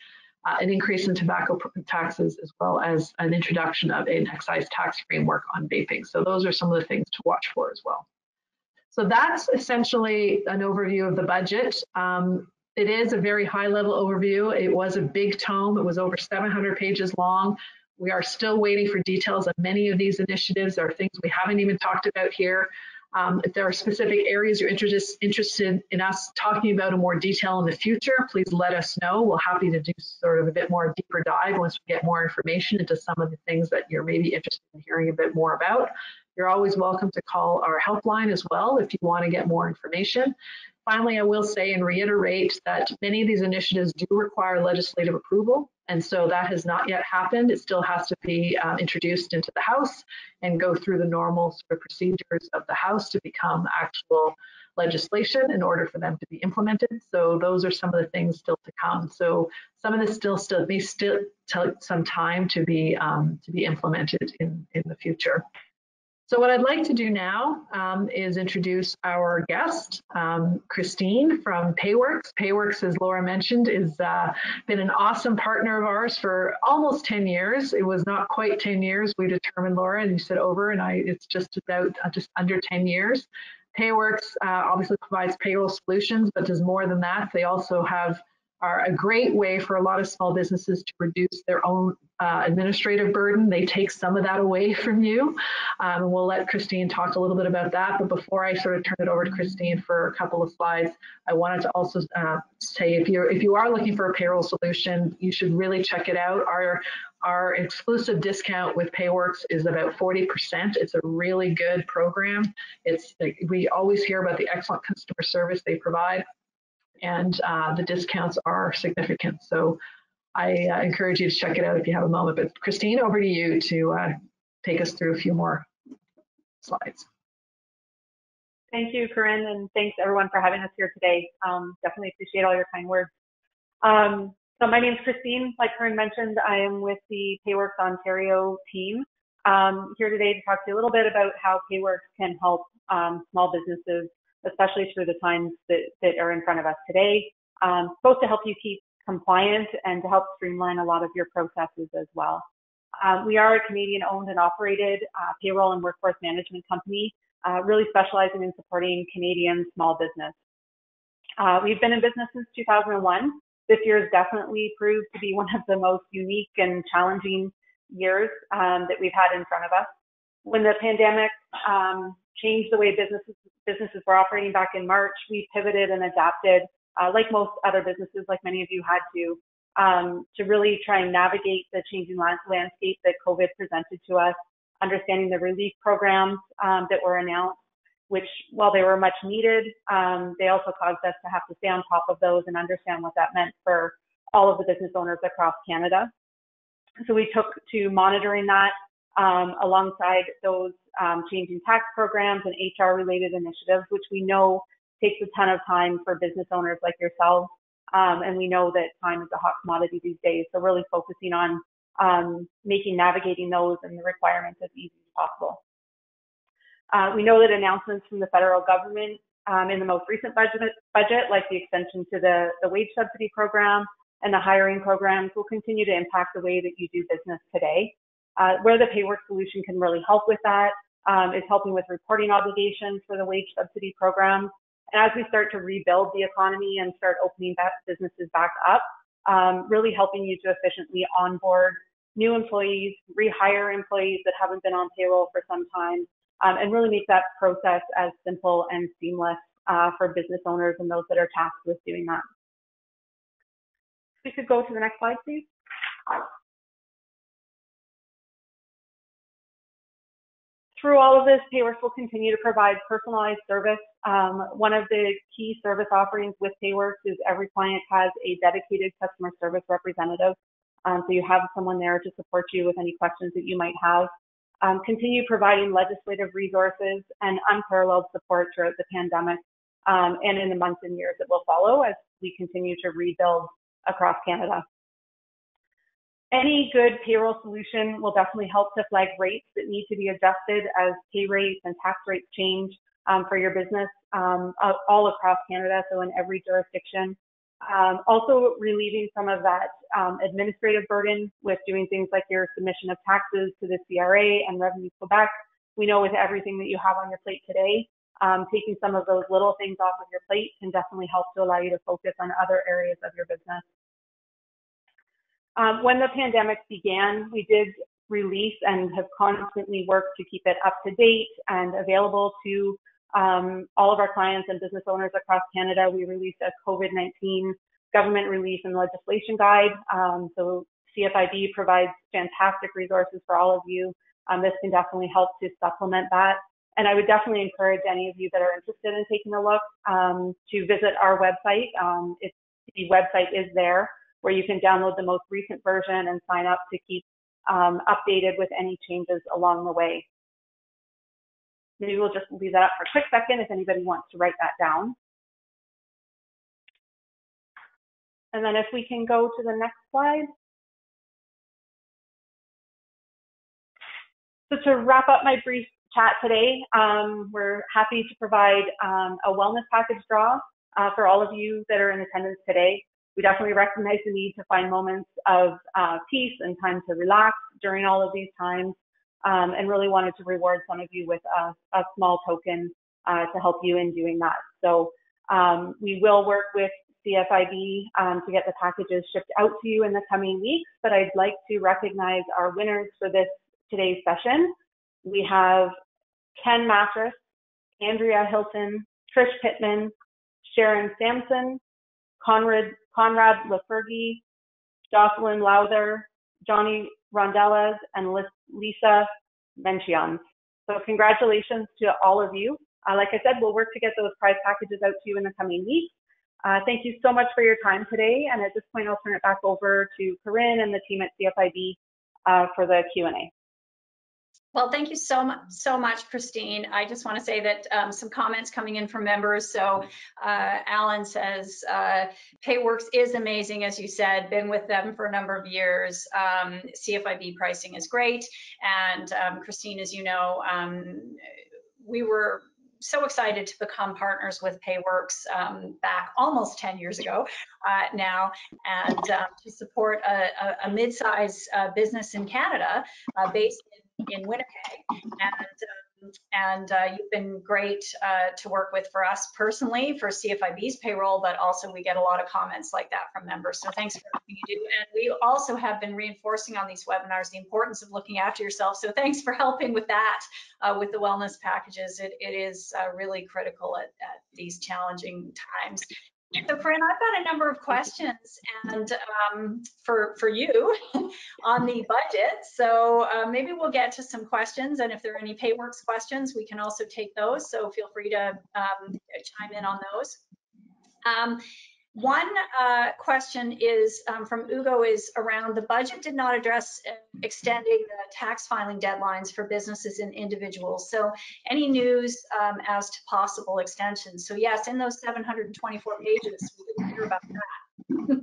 uh, an increase in tobacco taxes as well as an introduction of an excise tax framework on vaping. So those are some of the things to watch for as well. So that's essentially an overview of the budget. Um, it is a very high level overview. It was a big tome. It was over 700 pages long. We are still waiting for details on many of these initiatives. There are things we haven't even talked about here. Um, if there are specific areas you're interested, interested in us talking about in more detail in the future, please let us know. We're happy to do sort of a bit more deeper dive once we get more information into some of the things that you're maybe interested in hearing a bit more about. You're always welcome to call our helpline as well if you want to get more information. Finally, I will say and reiterate that many of these initiatives do require legislative approval. And so that has not yet happened. It still has to be uh, introduced into the House and go through the normal sort of procedures of the House to become actual legislation in order for them to be implemented. So those are some of the things still to come. So some of this still still may still take some time to be um, to be implemented in in the future. So what I'd like to do now um, is introduce our guest, um, Christine from Payworks. Payworks, as Laura mentioned, has uh, been an awesome partner of ours for almost 10 years. It was not quite 10 years, we determined, Laura, and you said over, and I it's just about uh, just under 10 years. Payworks uh, obviously provides payroll solutions, but does more than that. They also have are a great way for a lot of small businesses to reduce their own uh, administrative burden. They take some of that away from you. Um, and we'll let Christine talk a little bit about that. But before I sort of turn it over to Christine for a couple of slides, I wanted to also uh, say if you're if you are looking for a payroll solution, you should really check it out. Our our exclusive discount with Payworks is about 40%. It's a really good program. It's we always hear about the excellent customer service they provide and uh, the discounts are significant. So I uh, encourage you to check it out if you have a moment. But Christine, over to you to uh, take us through a few more slides. Thank you, Corinne, and thanks everyone for having us here today. Um, definitely appreciate all your kind words. Um, so my name is Christine. Like Corinne mentioned, I am with the Payworks Ontario team. Um, here today to talk to you a little bit about how Payworks can help um, small businesses especially through the times that, that are in front of us today. Um, supposed to help you keep compliant and to help streamline a lot of your processes as well. Um, we are a Canadian owned and operated uh, payroll and workforce management company, uh, really specializing in supporting Canadian small business. Uh, we've been in business since 2001. This year has definitely proved to be one of the most unique and challenging years um, that we've had in front of us. When the pandemic um, changed the way businesses businesses were operating back in March, we pivoted and adapted, uh, like most other businesses, like many of you had to, um, to really try and navigate the changing landscape that COVID presented to us, understanding the relief programs um, that were announced, which while they were much needed, um, they also caused us to have to stay on top of those and understand what that meant for all of the business owners across Canada. So we took to monitoring that um, alongside those um, changing tax programs and HR related initiatives, which we know takes a ton of time for business owners like yourselves. Um, and we know that time is a hot commodity these days. So really focusing on um, making navigating those and the requirements as easy as possible. Uh, we know that announcements from the federal government um, in the most recent budget, budget, like the extension to the, the wage subsidy program and the hiring programs, will continue to impact the way that you do business today. Uh, where the Paywork solution can really help with that um, is helping with reporting obligations for the wage subsidy program. And as we start to rebuild the economy and start opening back businesses back up, um, really helping you to efficiently onboard new employees, rehire employees that haven't been on payroll for some time, um, and really make that process as simple and seamless uh, for business owners and those that are tasked with doing that. We could go to the next slide, please. Through all of this, Payworks will continue to provide personalized service. Um, one of the key service offerings with Payworks is every client has a dedicated customer service representative. Um, so you have someone there to support you with any questions that you might have. Um, continue providing legislative resources and unparalleled support throughout the pandemic um, and in the months and years that will follow as we continue to rebuild across Canada any good payroll solution will definitely help to flag rates that need to be adjusted as pay rates and tax rates change um, for your business um, all across Canada, so in every jurisdiction. Um, also relieving some of that um, administrative burden with doing things like your submission of taxes to the CRA and Revenue Quebec. We know with everything that you have on your plate today, um, taking some of those little things off of your plate can definitely help to allow you to focus on other areas of your business. Um, when the pandemic began, we did release and have constantly worked to keep it up to date and available to Um, all of our clients and business owners across Canada, we released a COVID-19 government relief and legislation guide. Um, so CFIB provides fantastic resources for all of you. Um, this can definitely help to supplement that. And I would definitely encourage any of you that are interested in taking a look um, to visit our website. Um, the website is there where you can download the most recent version and sign up to keep um, updated with any changes along the way. Maybe we'll just leave that up for a quick second if anybody wants to write that down. And then if we can go to the next slide. So to wrap up my brief chat today, um, we're happy to provide um, a wellness package draw uh, for all of you that are in attendance today. We definitely recognize the need to find moments of uh, peace and time to relax during all of these times um, and really wanted to reward some of you with a, a small token uh, to help you in doing that. So um, we will work with CFIB um, to get the packages shipped out to you in the coming weeks, but I'd like to recognize our winners for this today's session. We have Ken Mattress, Andrea Hilton, Trish Pittman, Sharon Sampson, Conrad, Conrad Lafergie, Jocelyn Lowther, Johnny Rondellas, and Lisa Menchions. So congratulations to all of you. Uh, like I said, we'll work to get those prize packages out to you in the coming weeks. Uh, thank you so much for your time today. And at this point, I'll turn it back over to Corinne and the team at CFIB uh, for the Q&A. Well, thank you so much, so much, Christine. I just want to say that um, some comments coming in from members. So uh, Alan says, uh, Payworks is amazing, as you said, been with them for a number of years. Um, CFIB pricing is great. And um, Christine, as you know, um, we were so excited to become partners with Payworks um, back almost 10 years ago uh, now, and um, to support a, a, a mid-size uh, business in Canada uh, based in Winnipeg. And um, and uh, you've been great uh, to work with for us personally for CFIB's payroll, but also we get a lot of comments like that from members. So thanks for everything you do. And we also have been reinforcing on these webinars the importance of looking after yourself. So thanks for helping with that, uh, with the wellness packages. It, it is uh, really critical at, at these challenging times. So Corinne, I've got a number of questions and um, for, for you on the budget. So uh, maybe we'll get to some questions and if there are any Payworks questions, we can also take those. So feel free to um, chime in on those. Um, one uh, question is um, from Ugo is around the budget did not address uh, extending the tax filing deadlines for businesses and individuals. So any news um, as to possible extensions? So yes, in those 724 pages, we didn't hear about that.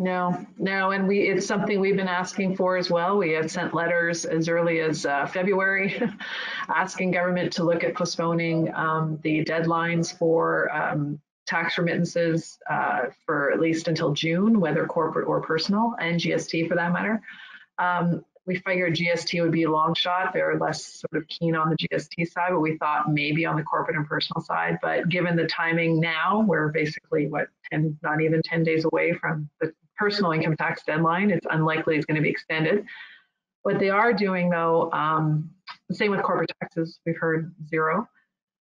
No, no, and we it's something we've been asking for as well. We had sent letters as early as uh, February asking government to look at postponing um, the deadlines for um, tax remittances uh, for at least until June, whether corporate or personal, and GST for that matter. Um, we figured GST would be a long shot. They're less sort of keen on the GST side, but we thought maybe on the corporate and personal side. But given the timing now, we're basically what 10, not even 10 days away from the personal income tax deadline. It's unlikely it's going to be extended. What they are doing though, um, same with corporate taxes, we've heard zero.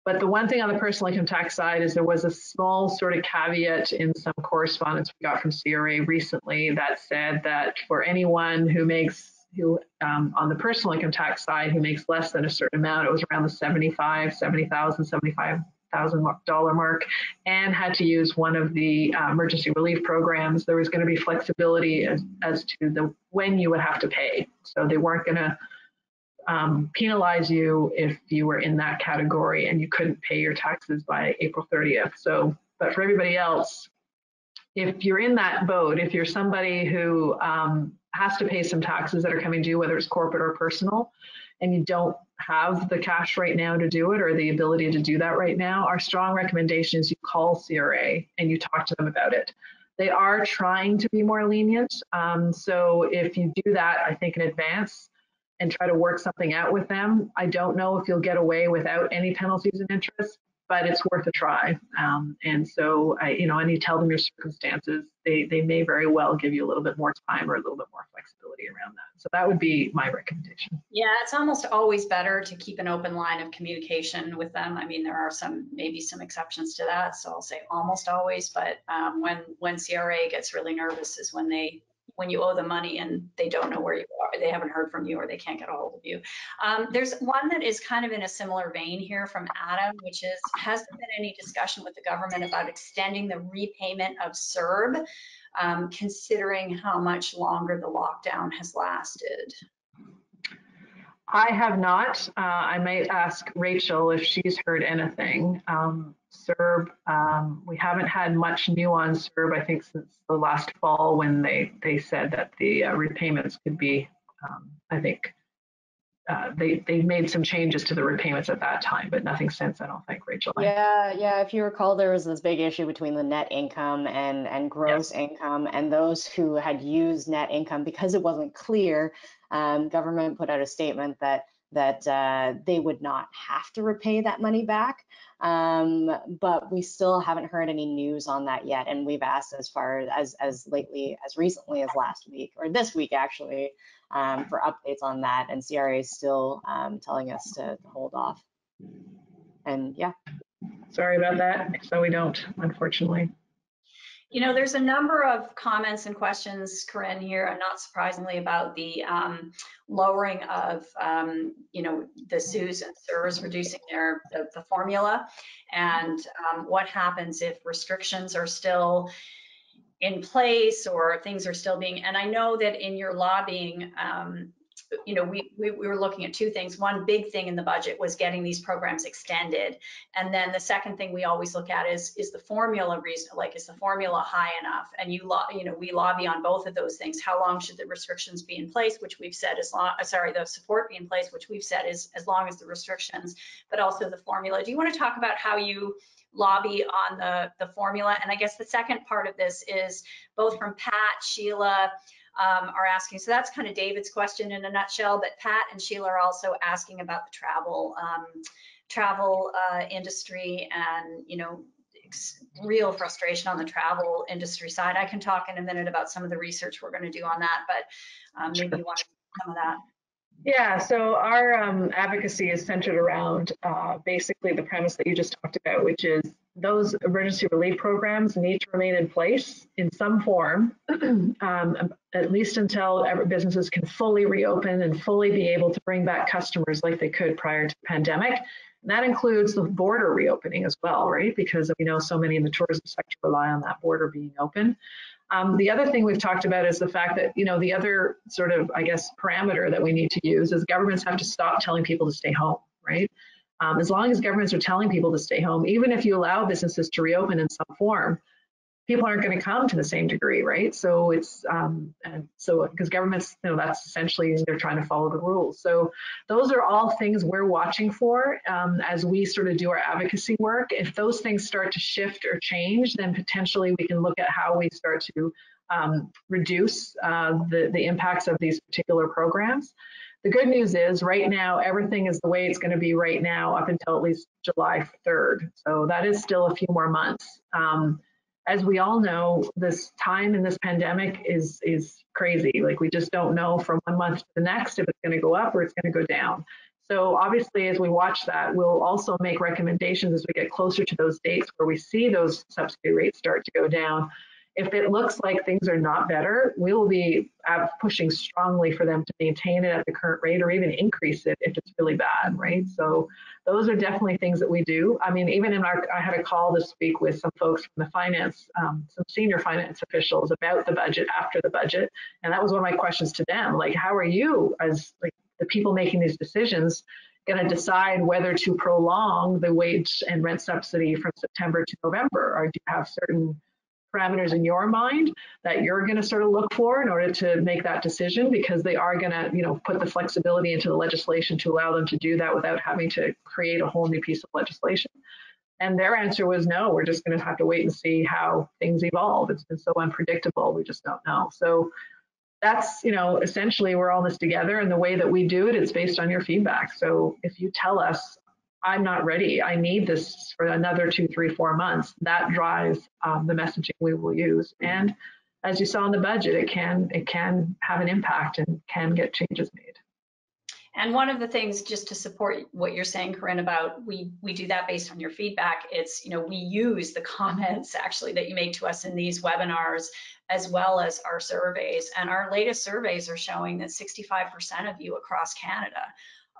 But the one thing on the personal income tax side is there was a small sort of caveat in some correspondence we got from CRA recently that said that for anyone who makes who um, on the personal income tax side who makes less than a certain amount, it was around the 75, 70,000, 75,000 dollar mark, and had to use one of the uh, emergency relief programs. There was going to be flexibility as, as to the when you would have to pay. So they weren't going to um, penalize you if you were in that category and you couldn't pay your taxes by April 30th. So, but for everybody else, if you're in that boat, if you're somebody who um, has to pay some taxes that are coming due, whether it's corporate or personal, and you don't have the cash right now to do it or the ability to do that right now, our strong recommendation is you call CRA and you talk to them about it. They are trying to be more lenient. Um, so if you do that, I think in advance, and try to work something out with them. I don't know if you'll get away without any penalties and interest, but it's worth a try. Um, and so, I, you know, and you tell them your circumstances, they, they may very well give you a little bit more time or a little bit more flexibility around that. So that would be my recommendation. Yeah, it's almost always better to keep an open line of communication with them. I mean, there are some, maybe some exceptions to that. So I'll say almost always, but um, when, when CRA gets really nervous is when they when you owe them money and they don't know where you are, they haven't heard from you or they can't get a hold of you. Um, there's one that is kind of in a similar vein here from Adam, which is, has there been any discussion with the government about extending the repayment of CERB, um, considering how much longer the lockdown has lasted? I have not. Uh, I might ask Rachel if she's heard anything. Um, CERB, um, we haven't had much new on CERB, I think, since the last fall when they, they said that the uh, repayments could be, um, I think, uh, they, they made some changes to the repayments at that time, but nothing since, I don't think, Rachel. Yeah, yeah. If you recall, there was this big issue between the net income and, and gross yes. income, and those who had used net income because it wasn't clear um, government put out a statement that that uh, they would not have to repay that money back. Um, but we still haven't heard any news on that yet. And we've asked as far as, as lately, as recently as last week, or this week actually, um, for updates on that. And CRA is still um, telling us to, to hold off. And yeah. Sorry about that. So we don't, unfortunately. You know, there's a number of comments and questions, Corinne, here, and not surprisingly about the um, lowering of, um, you know, the CEWS and CERS reducing their the, the formula, and um, what happens if restrictions are still in place or things are still being. And I know that in your lobbying, um, you know, we, we, we, were looking at two things. One big thing in the budget was getting these programs extended. And then the second thing we always look at is, is the formula reason, like, is the formula high enough? And you, lo you know, we lobby on both of those things. How long should the restrictions be in place, which we've said as long, uh, sorry, the support be in place, which we've said is as long as the restrictions, but also the formula. Do you want to talk about how you lobby on the, the formula? And I guess the second part of this is both from Pat, Sheila, um, are asking. So that's kind of David's question in a nutshell, but Pat and Sheila are also asking about the travel, um, travel uh, industry and, you know, real frustration on the travel industry side. I can talk in a minute about some of the research we're going to do on that, but um, maybe you want to some of that. Yeah, so our um, advocacy is centered around uh, basically the premise that you just talked about, which is those emergency relief programs need to remain in place in some form, um, at least until businesses can fully reopen and fully be able to bring back customers like they could prior to the pandemic. And that includes the border reopening as well, right? Because we know so many in the tourism sector rely on that border being open. Um, the other thing we've talked about is the fact that, you know, the other sort of, I guess, parameter that we need to use is governments have to stop telling people to stay home, right? Um, as long as governments are telling people to stay home, even if you allow businesses to reopen in some form, people aren't going to come to the same degree, right? So it's um, and so because governments, you know, that's essentially they're trying to follow the rules. So those are all things we're watching for um, as we sort of do our advocacy work. If those things start to shift or change, then potentially we can look at how we start to um, reduce uh, the the impacts of these particular programs. The good news is right now, everything is the way it's going to be right now up until at least July 3rd. So that is still a few more months. Um, as we all know, this time in this pandemic is is crazy. Like we just don't know from one month to the next if it's going to go up or it's going to go down. So obviously, as we watch that, we'll also make recommendations as we get closer to those dates where we see those subsidy rates start to go down if it looks like things are not better, we will be uh, pushing strongly for them to maintain it at the current rate or even increase it if it's really bad, right? So those are definitely things that we do. I mean, even in our, I had a call this week with some folks from the finance, um, some senior finance officials about the budget after the budget, and that was one of my questions to them. Like, how are you as like the people making these decisions going to decide whether to prolong the wage and rent subsidy from September to November, or do you have certain parameters in your mind that you're going to sort of look for in order to make that decision because they are going to you know put the flexibility into the legislation to allow them to do that without having to create a whole new piece of legislation. And their answer was no we're just going to have to wait and see how things evolve. It's been so unpredictable we just don't know. So that's you know essentially we're all this together and the way that we do it it's based on your feedback. So if you tell us I'm not ready. I need this for another two, three, four months. That drives um, the messaging we will use. And as you saw in the budget, it can it can have an impact and can get changes made. And one of the things, just to support what you're saying, Corinne, about we we do that based on your feedback. It's you know we use the comments actually that you make to us in these webinars as well as our surveys. And our latest surveys are showing that 65% of you across Canada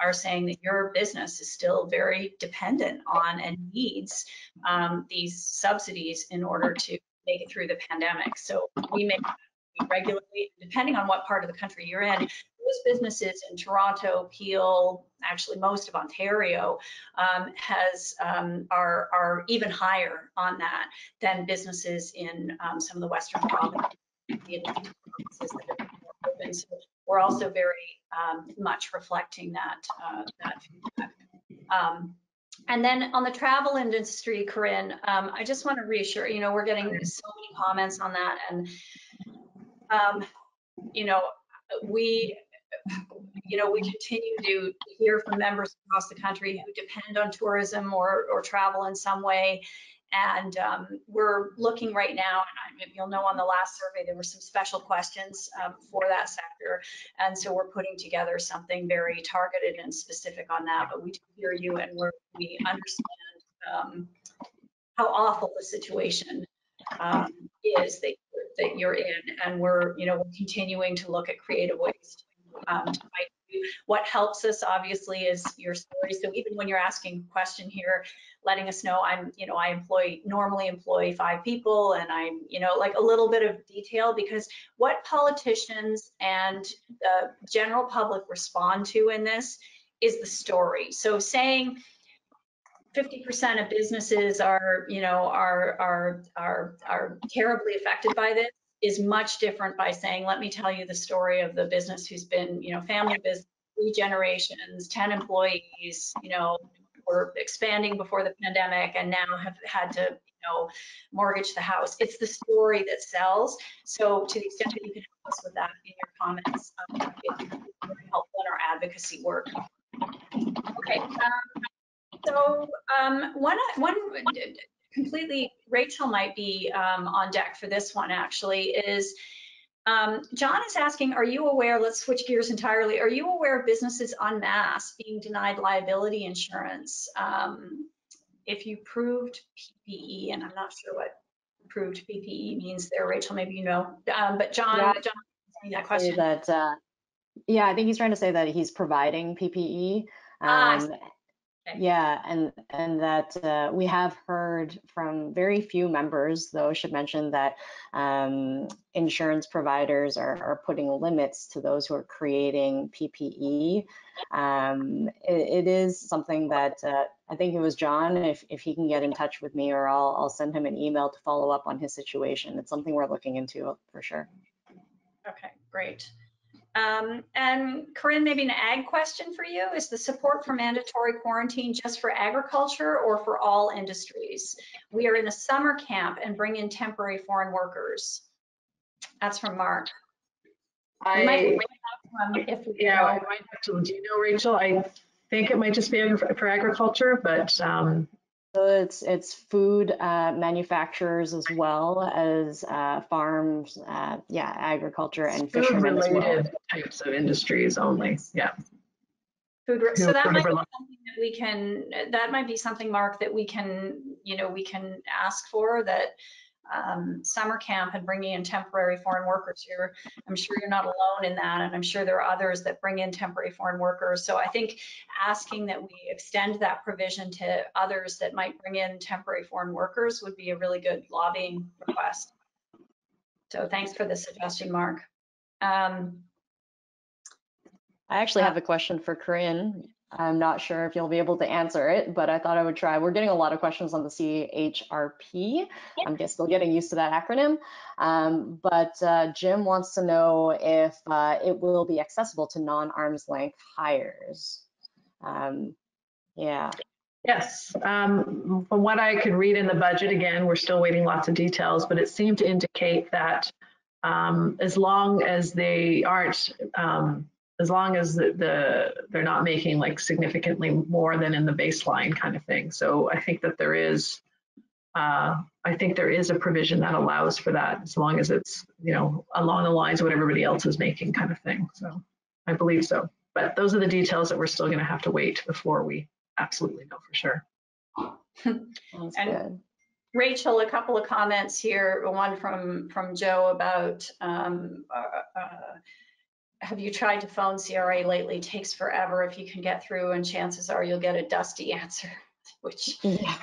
are saying that your business is still very dependent on and needs um, these subsidies in order to make it through the pandemic. So we make regularly, depending on what part of the country you're in, those businesses in Toronto, Peel, actually most of Ontario, um, has um, are are even higher on that than businesses in um, some of the Western provinces. So we're also very um, much reflecting that uh, that feedback. Um, and then on the travel industry, Corinne, um, I just want to reassure, you know, we're getting so many comments on that. And, um, you know, we, you know, we continue to hear from members across the country who depend on tourism or, or travel in some way. And um, we're looking right now, and you'll know on the last survey, there were some special questions um, for that sector. And so we're putting together something very targeted and specific on that. But we do hear you and we understand um, how awful the situation um, is that, that you're in. And we're, you know, we're continuing to look at creative ways to, um, what helps us obviously is your story. So even when you're asking a question here, letting us know I'm, you know, I employ normally employ five people and I'm, you know, like a little bit of detail because what politicians and the general public respond to in this is the story. So saying 50% of businesses are, you know, are are are are terribly affected by this is much different by saying, let me tell you the story of the business who's been, you know, family business, three generations, 10 employees, you know, were expanding before the pandemic and now have had to, you know, mortgage the house. It's the story that sells. So to the extent that you can help us with that in your comments, um, it's very helpful in our advocacy work. Okay. Um, so um, one, one completely, Rachel might be um, on deck for this one actually, is um, John is asking, are you aware, let's switch gears entirely, are you aware of businesses en masse being denied liability insurance um, if you proved PPE, and I'm not sure what proved PPE means there, Rachel, maybe you know, um, but John, yeah, John, that question. That, uh, yeah, I think he's trying to say that he's providing PPE. Ah, um, yeah, and and that uh, we have heard from very few members, though I should mention that um, insurance providers are, are putting limits to those who are creating PPE. Um, it, it is something that uh, I think it was John, if, if he can get in touch with me or I'll, I'll send him an email to follow up on his situation. It's something we're looking into for sure. Okay, great. Um, and Corinne, maybe an ag question for you. Is the support for mandatory quarantine just for agriculture or for all industries? We are in a summer camp and bring in temporary foreign workers. That's from Mark. I, might, if we yeah, I might have to, do you know, Rachel? I think it might just be for, for agriculture, but um, so it's it's food uh, manufacturers as well as uh, farms, uh, yeah, agriculture and fishermen as well. types of industries only. Yeah. Food. So that might be something that we can. That might be something, Mark, that we can. You know, we can ask for that um, summer camp and bringing in temporary foreign workers. You're, I'm sure you're not alone in that, and I'm sure there are others that bring in temporary foreign workers. So I think asking that we extend that provision to others that might bring in temporary foreign workers would be a really good lobbying request. So thanks for the suggestion, Mark. Um, I actually have a question for Corinne. I'm not sure if you'll be able to answer it, but I thought I would try. We're getting a lot of questions on the CHRP. I'm just still getting used to that acronym. Um, but uh, Jim wants to know if uh, it will be accessible to non-arm's length hires. Um, yeah. Yes, um, from what I could read in the budget, again, we're still waiting lots of details, but it seemed to indicate that um, as long as they aren't um, as long as the, the they're not making like significantly more than in the baseline kind of thing. So I think that there is, uh, I think there is a provision that allows for that as long as it's, you know, along the lines of what everybody else is making kind of thing. So I believe so. But those are the details that we're still going to have to wait before we absolutely know for sure. Sounds And- good. Rachel, a couple of comments here. One from from Joe about um, uh, uh, have you tried to phone CRA lately? Takes forever if you can get through, and chances are you'll get a dusty answer. Which Yeah.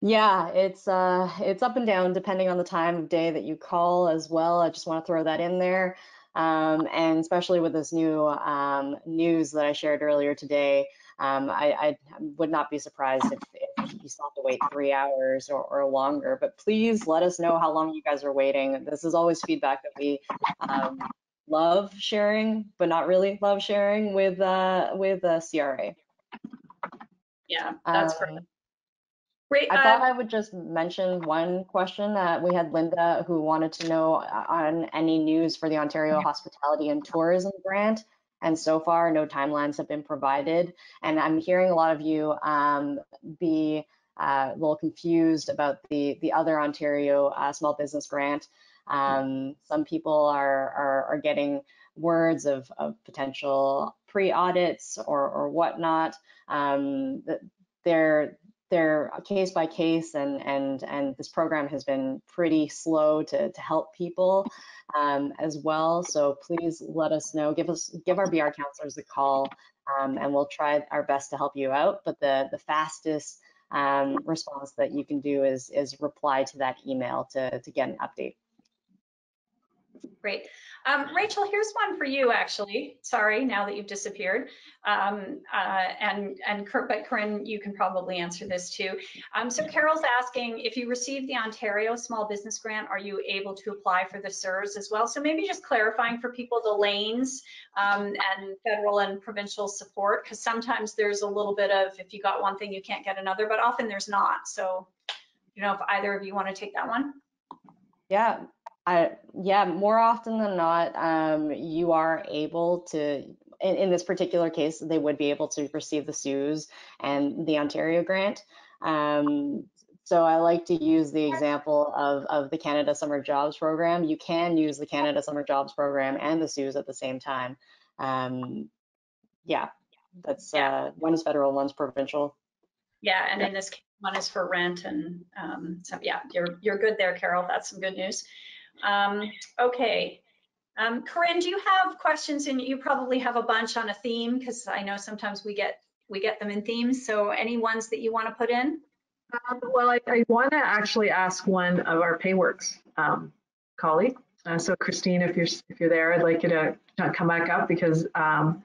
Yeah, it's uh it's up and down depending on the time of day that you call as well. I just want to throw that in there. Um, and especially with this new um, news that I shared earlier today, um, I, I would not be surprised if, if you still have to wait three hours or, or longer. But please let us know how long you guys are waiting. This is always feedback that we um, love sharing, but not really love sharing with uh, with uh, CRA. yeah, that's great. Um, Great. I uh, thought I would just mention one question. that we had Linda who wanted to know uh, on any news for the Ontario Hospitality and Tourism Grant. And so far, no timelines have been provided. And I'm hearing a lot of you um, be uh, a little confused about the, the other Ontario uh, Small Business Grant. Um, some people are, are, are getting words of, of potential pre-audits or, or whatnot. Um, they're they're case by case and and and this program has been pretty slow to to help people um, as well. So please let us know. Give us give our br counselors a call um, and we'll try our best to help you out. But the the fastest um, response that you can do is is reply to that email to to get an update Great. Um, Rachel, here's one for you, actually. Sorry, now that you've disappeared. Um, uh, and, and Kurt, but Corinne, you can probably answer this too. Um, so Carol's asking, if you receive the Ontario Small Business Grant, are you able to apply for the CERS as well? So maybe just clarifying for people the lanes um, and federal and provincial support, because sometimes there's a little bit of, if you got one thing, you can't get another, but often there's not. So, you know, if either of you want to take that one. Yeah, I yeah, more often than not, um, you are able to. In, in this particular case, they would be able to receive the SUS and the Ontario grant. Um, so I like to use the example of, of the Canada Summer Jobs Program. You can use the Canada Summer Jobs Program and the SUS at the same time. Um, yeah, that's uh, one is federal, one's provincial. Yeah, and in this case, one is for rent and um, so yeah, you're you're good there, Carol. That's some good news. Um, okay. Um, Corinne, do you have questions? And you probably have a bunch on a theme because I know sometimes we get we get them in themes. So any ones that you want to put in? Um, well, I, I want to actually ask one of our Payworks um, colleague. Uh, so Christine, if you're if you're there, I'd like you to, come back up because um,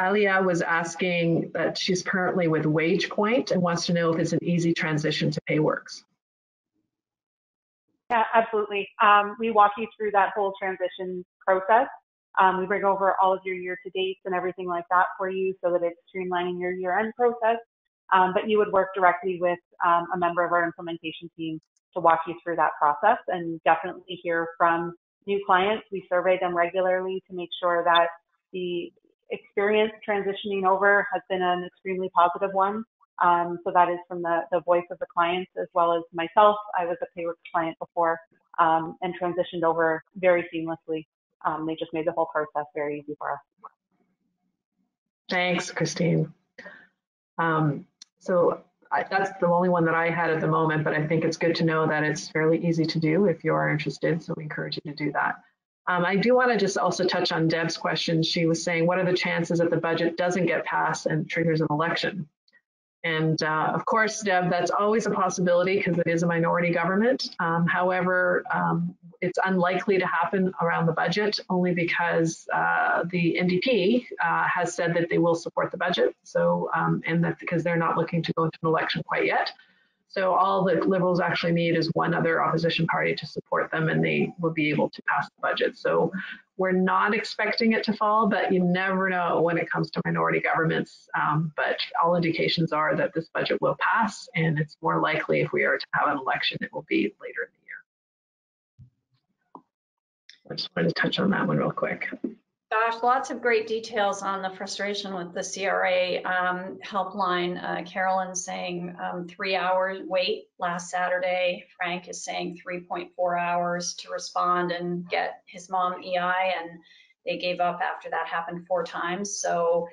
Alia was asking that she's currently with Wagepoint and wants to know if it's an easy transition to Payworks. Yeah, absolutely. Um, we walk you through that whole transition process. Um, we bring over all of your year-to-dates and everything like that for you so that it's streamlining your year-end process. Um, but you would work directly with um, a member of our implementation team to walk you through that process and definitely hear from new clients. We survey them regularly to make sure that the experience transitioning over has been an extremely positive one. Um, so that is from the, the voice of the clients as well as myself. I was a Payworks client before um, and transitioned over very seamlessly. Um, they just made the whole process very easy for us. Thanks, Christine. Um, so I, that's the only one that I had at the moment, but I think it's good to know that it's fairly easy to do if you are interested. So we encourage you to do that. Um, I do want to just also touch on Deb's question. She was saying, what are the chances that the budget doesn't get passed and triggers an election? And uh, of course, Deb, that's always a possibility because it is a minority government. Um, however, um, it's unlikely to happen around the budget only because uh, the NDP uh, has said that they will support the budget. So, um, and that because they're not looking to go into an election quite yet. So all the Liberals actually need is one other opposition party to support them and they will be able to pass the budget. So we're not expecting it to fall, but you never know when it comes to minority governments. Um, but all indications are that this budget will pass and it's more likely if we are to have an election, it will be later in the year. I just wanted to touch on that one real quick. Gosh, lots of great details on the frustration with the CRA um, helpline. Uh, Carolyn saying um, three hours wait last Saturday. Frank is saying 3.4 hours to respond and get his mom EI, and they gave up after that happened four times. So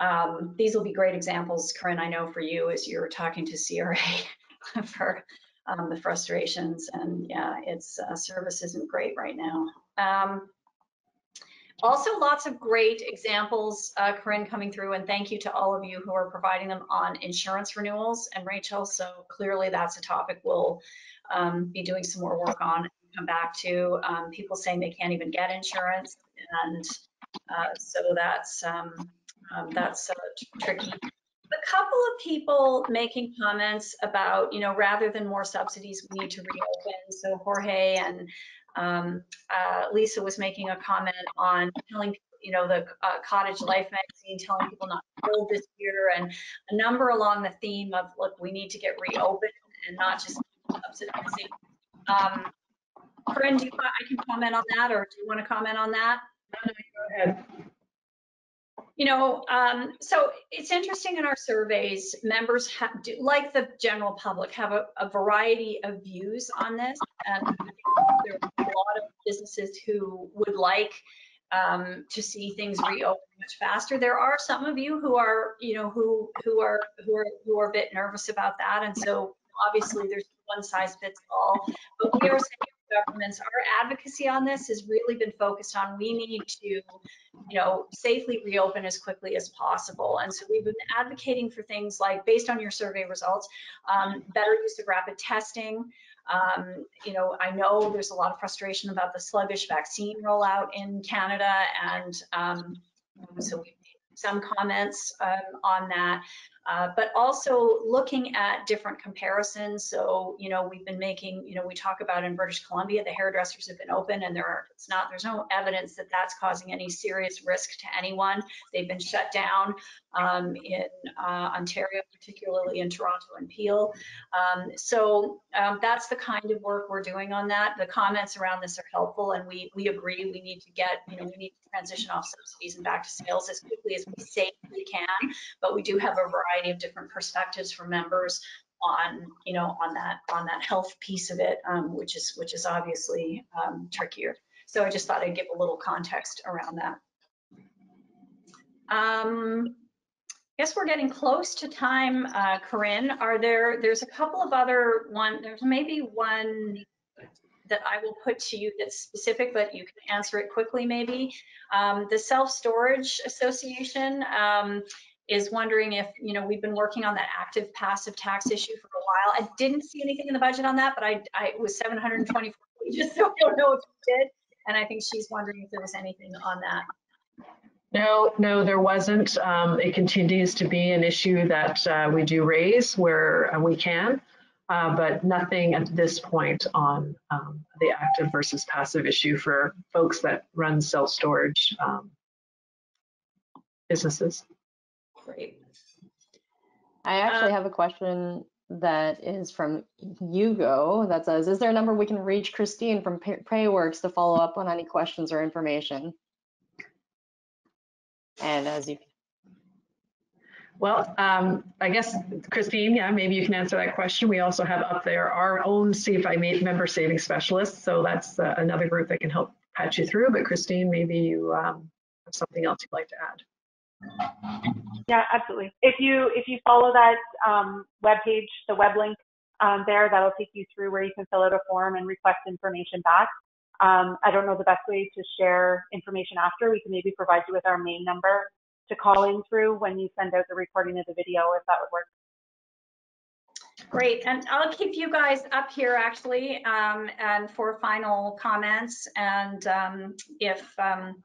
um, these will be great examples, Corinne, I know for you as you're talking to CRA for um, the frustrations. And yeah, it's uh, service isn't great right now. Also, lots of great examples, uh, Corinne, coming through, and thank you to all of you who are providing them on insurance renewals and Rachel. So clearly, that's a topic we'll um, be doing some more work on come back to. Um, people saying they can't even get insurance, and uh, so that's um, um that's uh, tricky. A couple of people making comments about, you know, rather than more subsidies, we need to reopen. So Jorge and um, uh, Lisa was making a comment on telling you know, the uh, Cottage Life magazine telling people not to build this year and a number along the theme of, look, we need to get reopened and not just subsidizing. Um, Corinne, do you, I can comment on that or do you want to comment on that? No, no, go ahead. You know, um, so it's interesting in our surveys, members have, do, like the general public, have a, a variety of views on this. And there are a lot of businesses who would like um, to see things reopen much faster. There are some of you who are, you know, who who are who are who are a bit nervous about that, and so obviously there's one size fits all. But we are saying governments, our advocacy on this has really been focused on we need to, you know, safely reopen as quickly as possible. And so we've been advocating for things like, based on your survey results, um, better use of rapid testing. Um, you know, I know there's a lot of frustration about the sluggish vaccine rollout in Canada, and um, so we some comments um, on that. Uh, but also looking at different comparisons. So, you know, we've been making, you know, we talk about in British Columbia, the hairdressers have been open and there are, it's not, there's no evidence that that's causing any serious risk to anyone. They've been shut down um, in uh, Ontario, particularly in Toronto and Peel. Um, so um, that's the kind of work we're doing on that. The comments around this are helpful and we, we agree we need to get, you know, we need to transition off subsidies and back to sales as quickly as we safely can, but we do have a variety of different perspectives from members on you know on that on that health piece of it um, which is which is obviously um, trickier so i just thought i'd give a little context around that um, I guess we're getting close to time, uh, Corinne. Are there, there's a couple of other one, there's maybe one that I will put to you that's specific, but you can answer it quickly maybe. Um, the Self-Storage Association, um, is wondering if, you know, we've been working on that active passive tax issue for a while. I didn't see anything in the budget on that, but I, I it was 724 pages, so I don't know if you did. And I think she's wondering if there was anything on that. No, no, there wasn't. Um, it continues to be an issue that uh, we do raise where uh, we can, uh, but nothing at this point on um, the active versus passive issue for folks that run self-storage um, businesses. Great. I actually have a question that is from Hugo that says, is there a number we can reach Christine from Payworks to follow up on any questions or information? And as you well, um, I guess, Christine, yeah, maybe you can answer that question. We also have up there our own CFI member saving specialists. So that's uh, another group that can help patch you through. But Christine, maybe you um, have something else you'd like to add. Yeah, absolutely. If you if you follow that um, web page, the web link um, there, that'll take you through where you can fill out a form and request information back. Um, I don't know the best way to share information after. We can maybe provide you with our main number to call in through when you send out the recording of the video, if that would work. Great, and I'll keep you guys up here actually, um, and for final comments. And um, if um,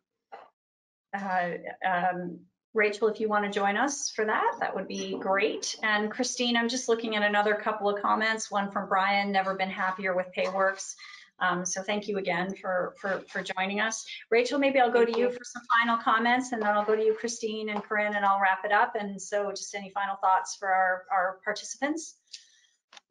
uh, um, Rachel, if you want to join us for that, that would be great. And Christine, I'm just looking at another couple of comments. One from Brian, never been happier with Payworks. Um, so thank you again for, for, for joining us. Rachel, maybe I'll go to you for some final comments and then I'll go to you, Christine and Corinne, and I'll wrap it up. And so just any final thoughts for our, our participants?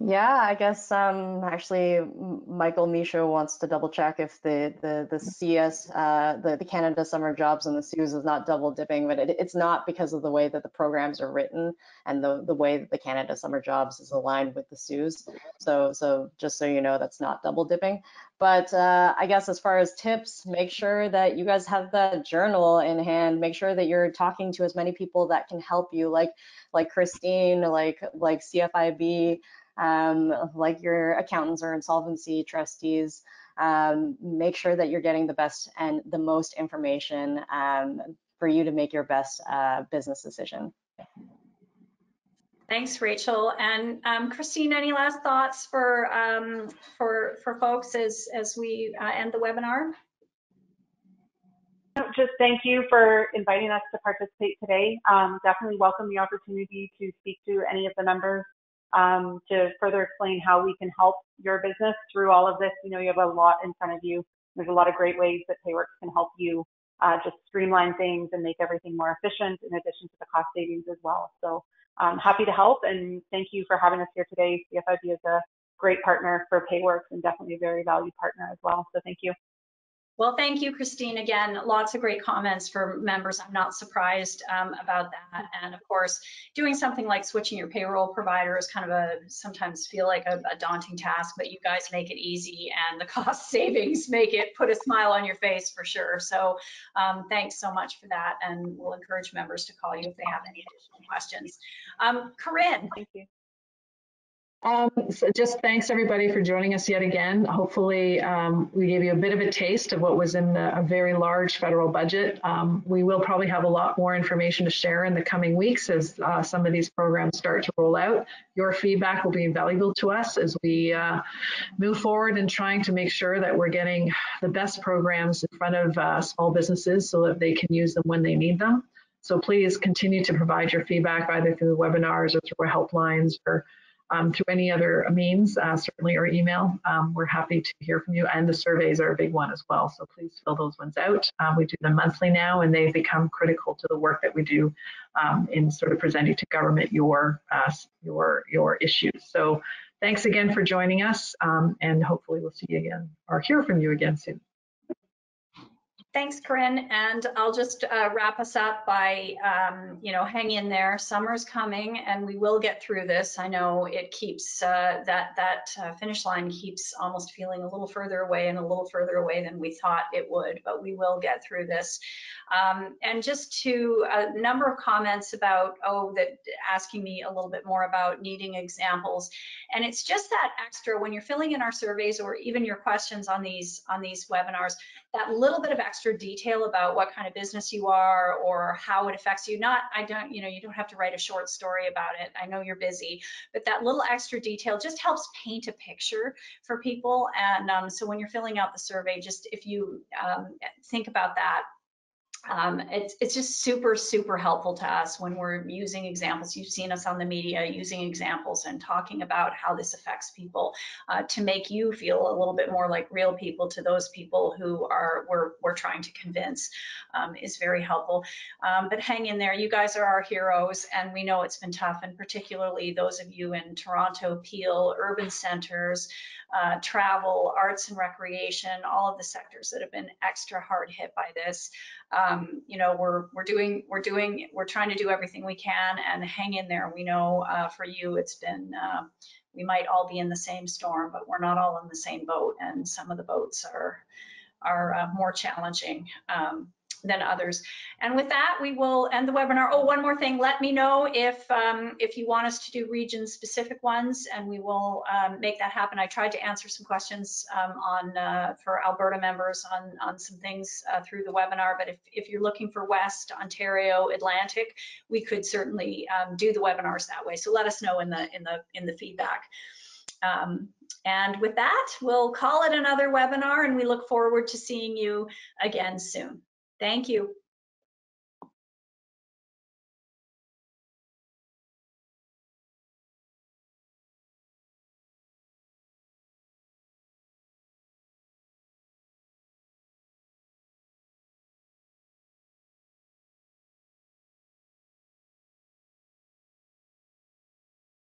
Yeah, I guess um, actually Michael Misha wants to double check if the the the CS uh, the the Canada Summer Jobs and the CEWS is not double dipping, but it, it's not because of the way that the programs are written and the the way that the Canada Summer Jobs is aligned with the CEWS. So so just so you know, that's not double dipping. But uh, I guess as far as tips, make sure that you guys have that journal in hand. Make sure that you're talking to as many people that can help you, like like Christine, like like CFIB um, like your accountants or insolvency trustees, um, make sure that you're getting the best and the most information um, for you to make your best uh, business decision. Thanks, Rachel. And um, Christine, any last thoughts for um, for for folks as as we uh, end the webinar? Just thank you for inviting us to participate today. Um, definitely welcome the opportunity to speak to any of the members um, to further explain how we can help your business through all of this. You know, you have a lot in front of you. There's a lot of great ways that Payworks can help you uh, just streamline things and make everything more efficient in addition to the cost savings as well. So I'm um, happy to help and thank you for having us here today. CFIB is a great partner for Payworks and definitely a very valued partner as well. So thank you. Well, thank you, Christine. Again, lots of great comments for members. I'm not surprised um, about that. And of course, doing something like switching your payroll provider is kind of a sometimes feel like a, a daunting task, but you guys make it easy and the cost savings make it put a smile on your face for sure. So um, thanks so much for that. And we'll encourage members to call you if they have any additional questions. Um, Corinne. Thank you. Um, so just thanks everybody for joining us yet again. Hopefully um, we gave you a bit of a taste of what was in the, a very large federal budget. Um, we will probably have a lot more information to share in the coming weeks as uh, some of these programs start to roll out. Your feedback will be invaluable to us as we uh, move forward in trying to make sure that we're getting the best programs in front of uh, small businesses so that they can use them when they need them. So please continue to provide your feedback either through the webinars or through our helplines or um, through any other means, uh, certainly or email. Um, we're happy to hear from you. And the surveys are a big one as well. So please fill those ones out. Um, we do them monthly now, and they've become critical to the work that we do um, in sort of presenting to government your uh, your your issues. So thanks again for joining us, um, and hopefully we'll see you again or hear from you again soon. Thanks, Corinne. And I'll just uh, wrap us up by, um, you know, hang in there. Summer's coming and we will get through this. I know it keeps, uh, that, that uh, finish line keeps almost feeling a little further away and a little further away than we thought it would, but we will get through this. Um, and just to a number of comments about, oh, that asking me a little bit more about needing examples. And it's just that extra when you're filling in our surveys or even your questions on these, on these webinars, that little bit of extra detail about what kind of business you are or how it affects you. Not, I don't, you know, you don't have to write a short story about it. I know you're busy, but that little extra detail just helps paint a picture for people. And um, so when you're filling out the survey, just if you um, think about that um, it's, it's just super, super helpful to us when we're using examples. You've seen us on the media using examples and talking about how this affects people uh, to make you feel a little bit more like real people to those people who are we're, we're trying to convince um, is very helpful. Um, but hang in there. You guys are our heroes and we know it's been tough and particularly those of you in Toronto, Peel, urban centers, uh, travel, arts and recreation, all of the sectors that have been extra hard hit by this. Um, you know, we're we're doing we're doing we're trying to do everything we can and hang in there. We know uh, for you it's been uh, we might all be in the same storm, but we're not all in the same boat, and some of the boats are are uh, more challenging. Um, than others. And with that, we will end the webinar. Oh, one more thing, let me know if um, if you want us to do region specific ones and we will um, make that happen. I tried to answer some questions um, on uh, for Alberta members on, on some things uh, through the webinar, but if, if you're looking for West, Ontario, Atlantic, we could certainly um, do the webinars that way. So let us know in the in the in the feedback. Um, and with that, we'll call it another webinar and we look forward to seeing you again soon. Thank you.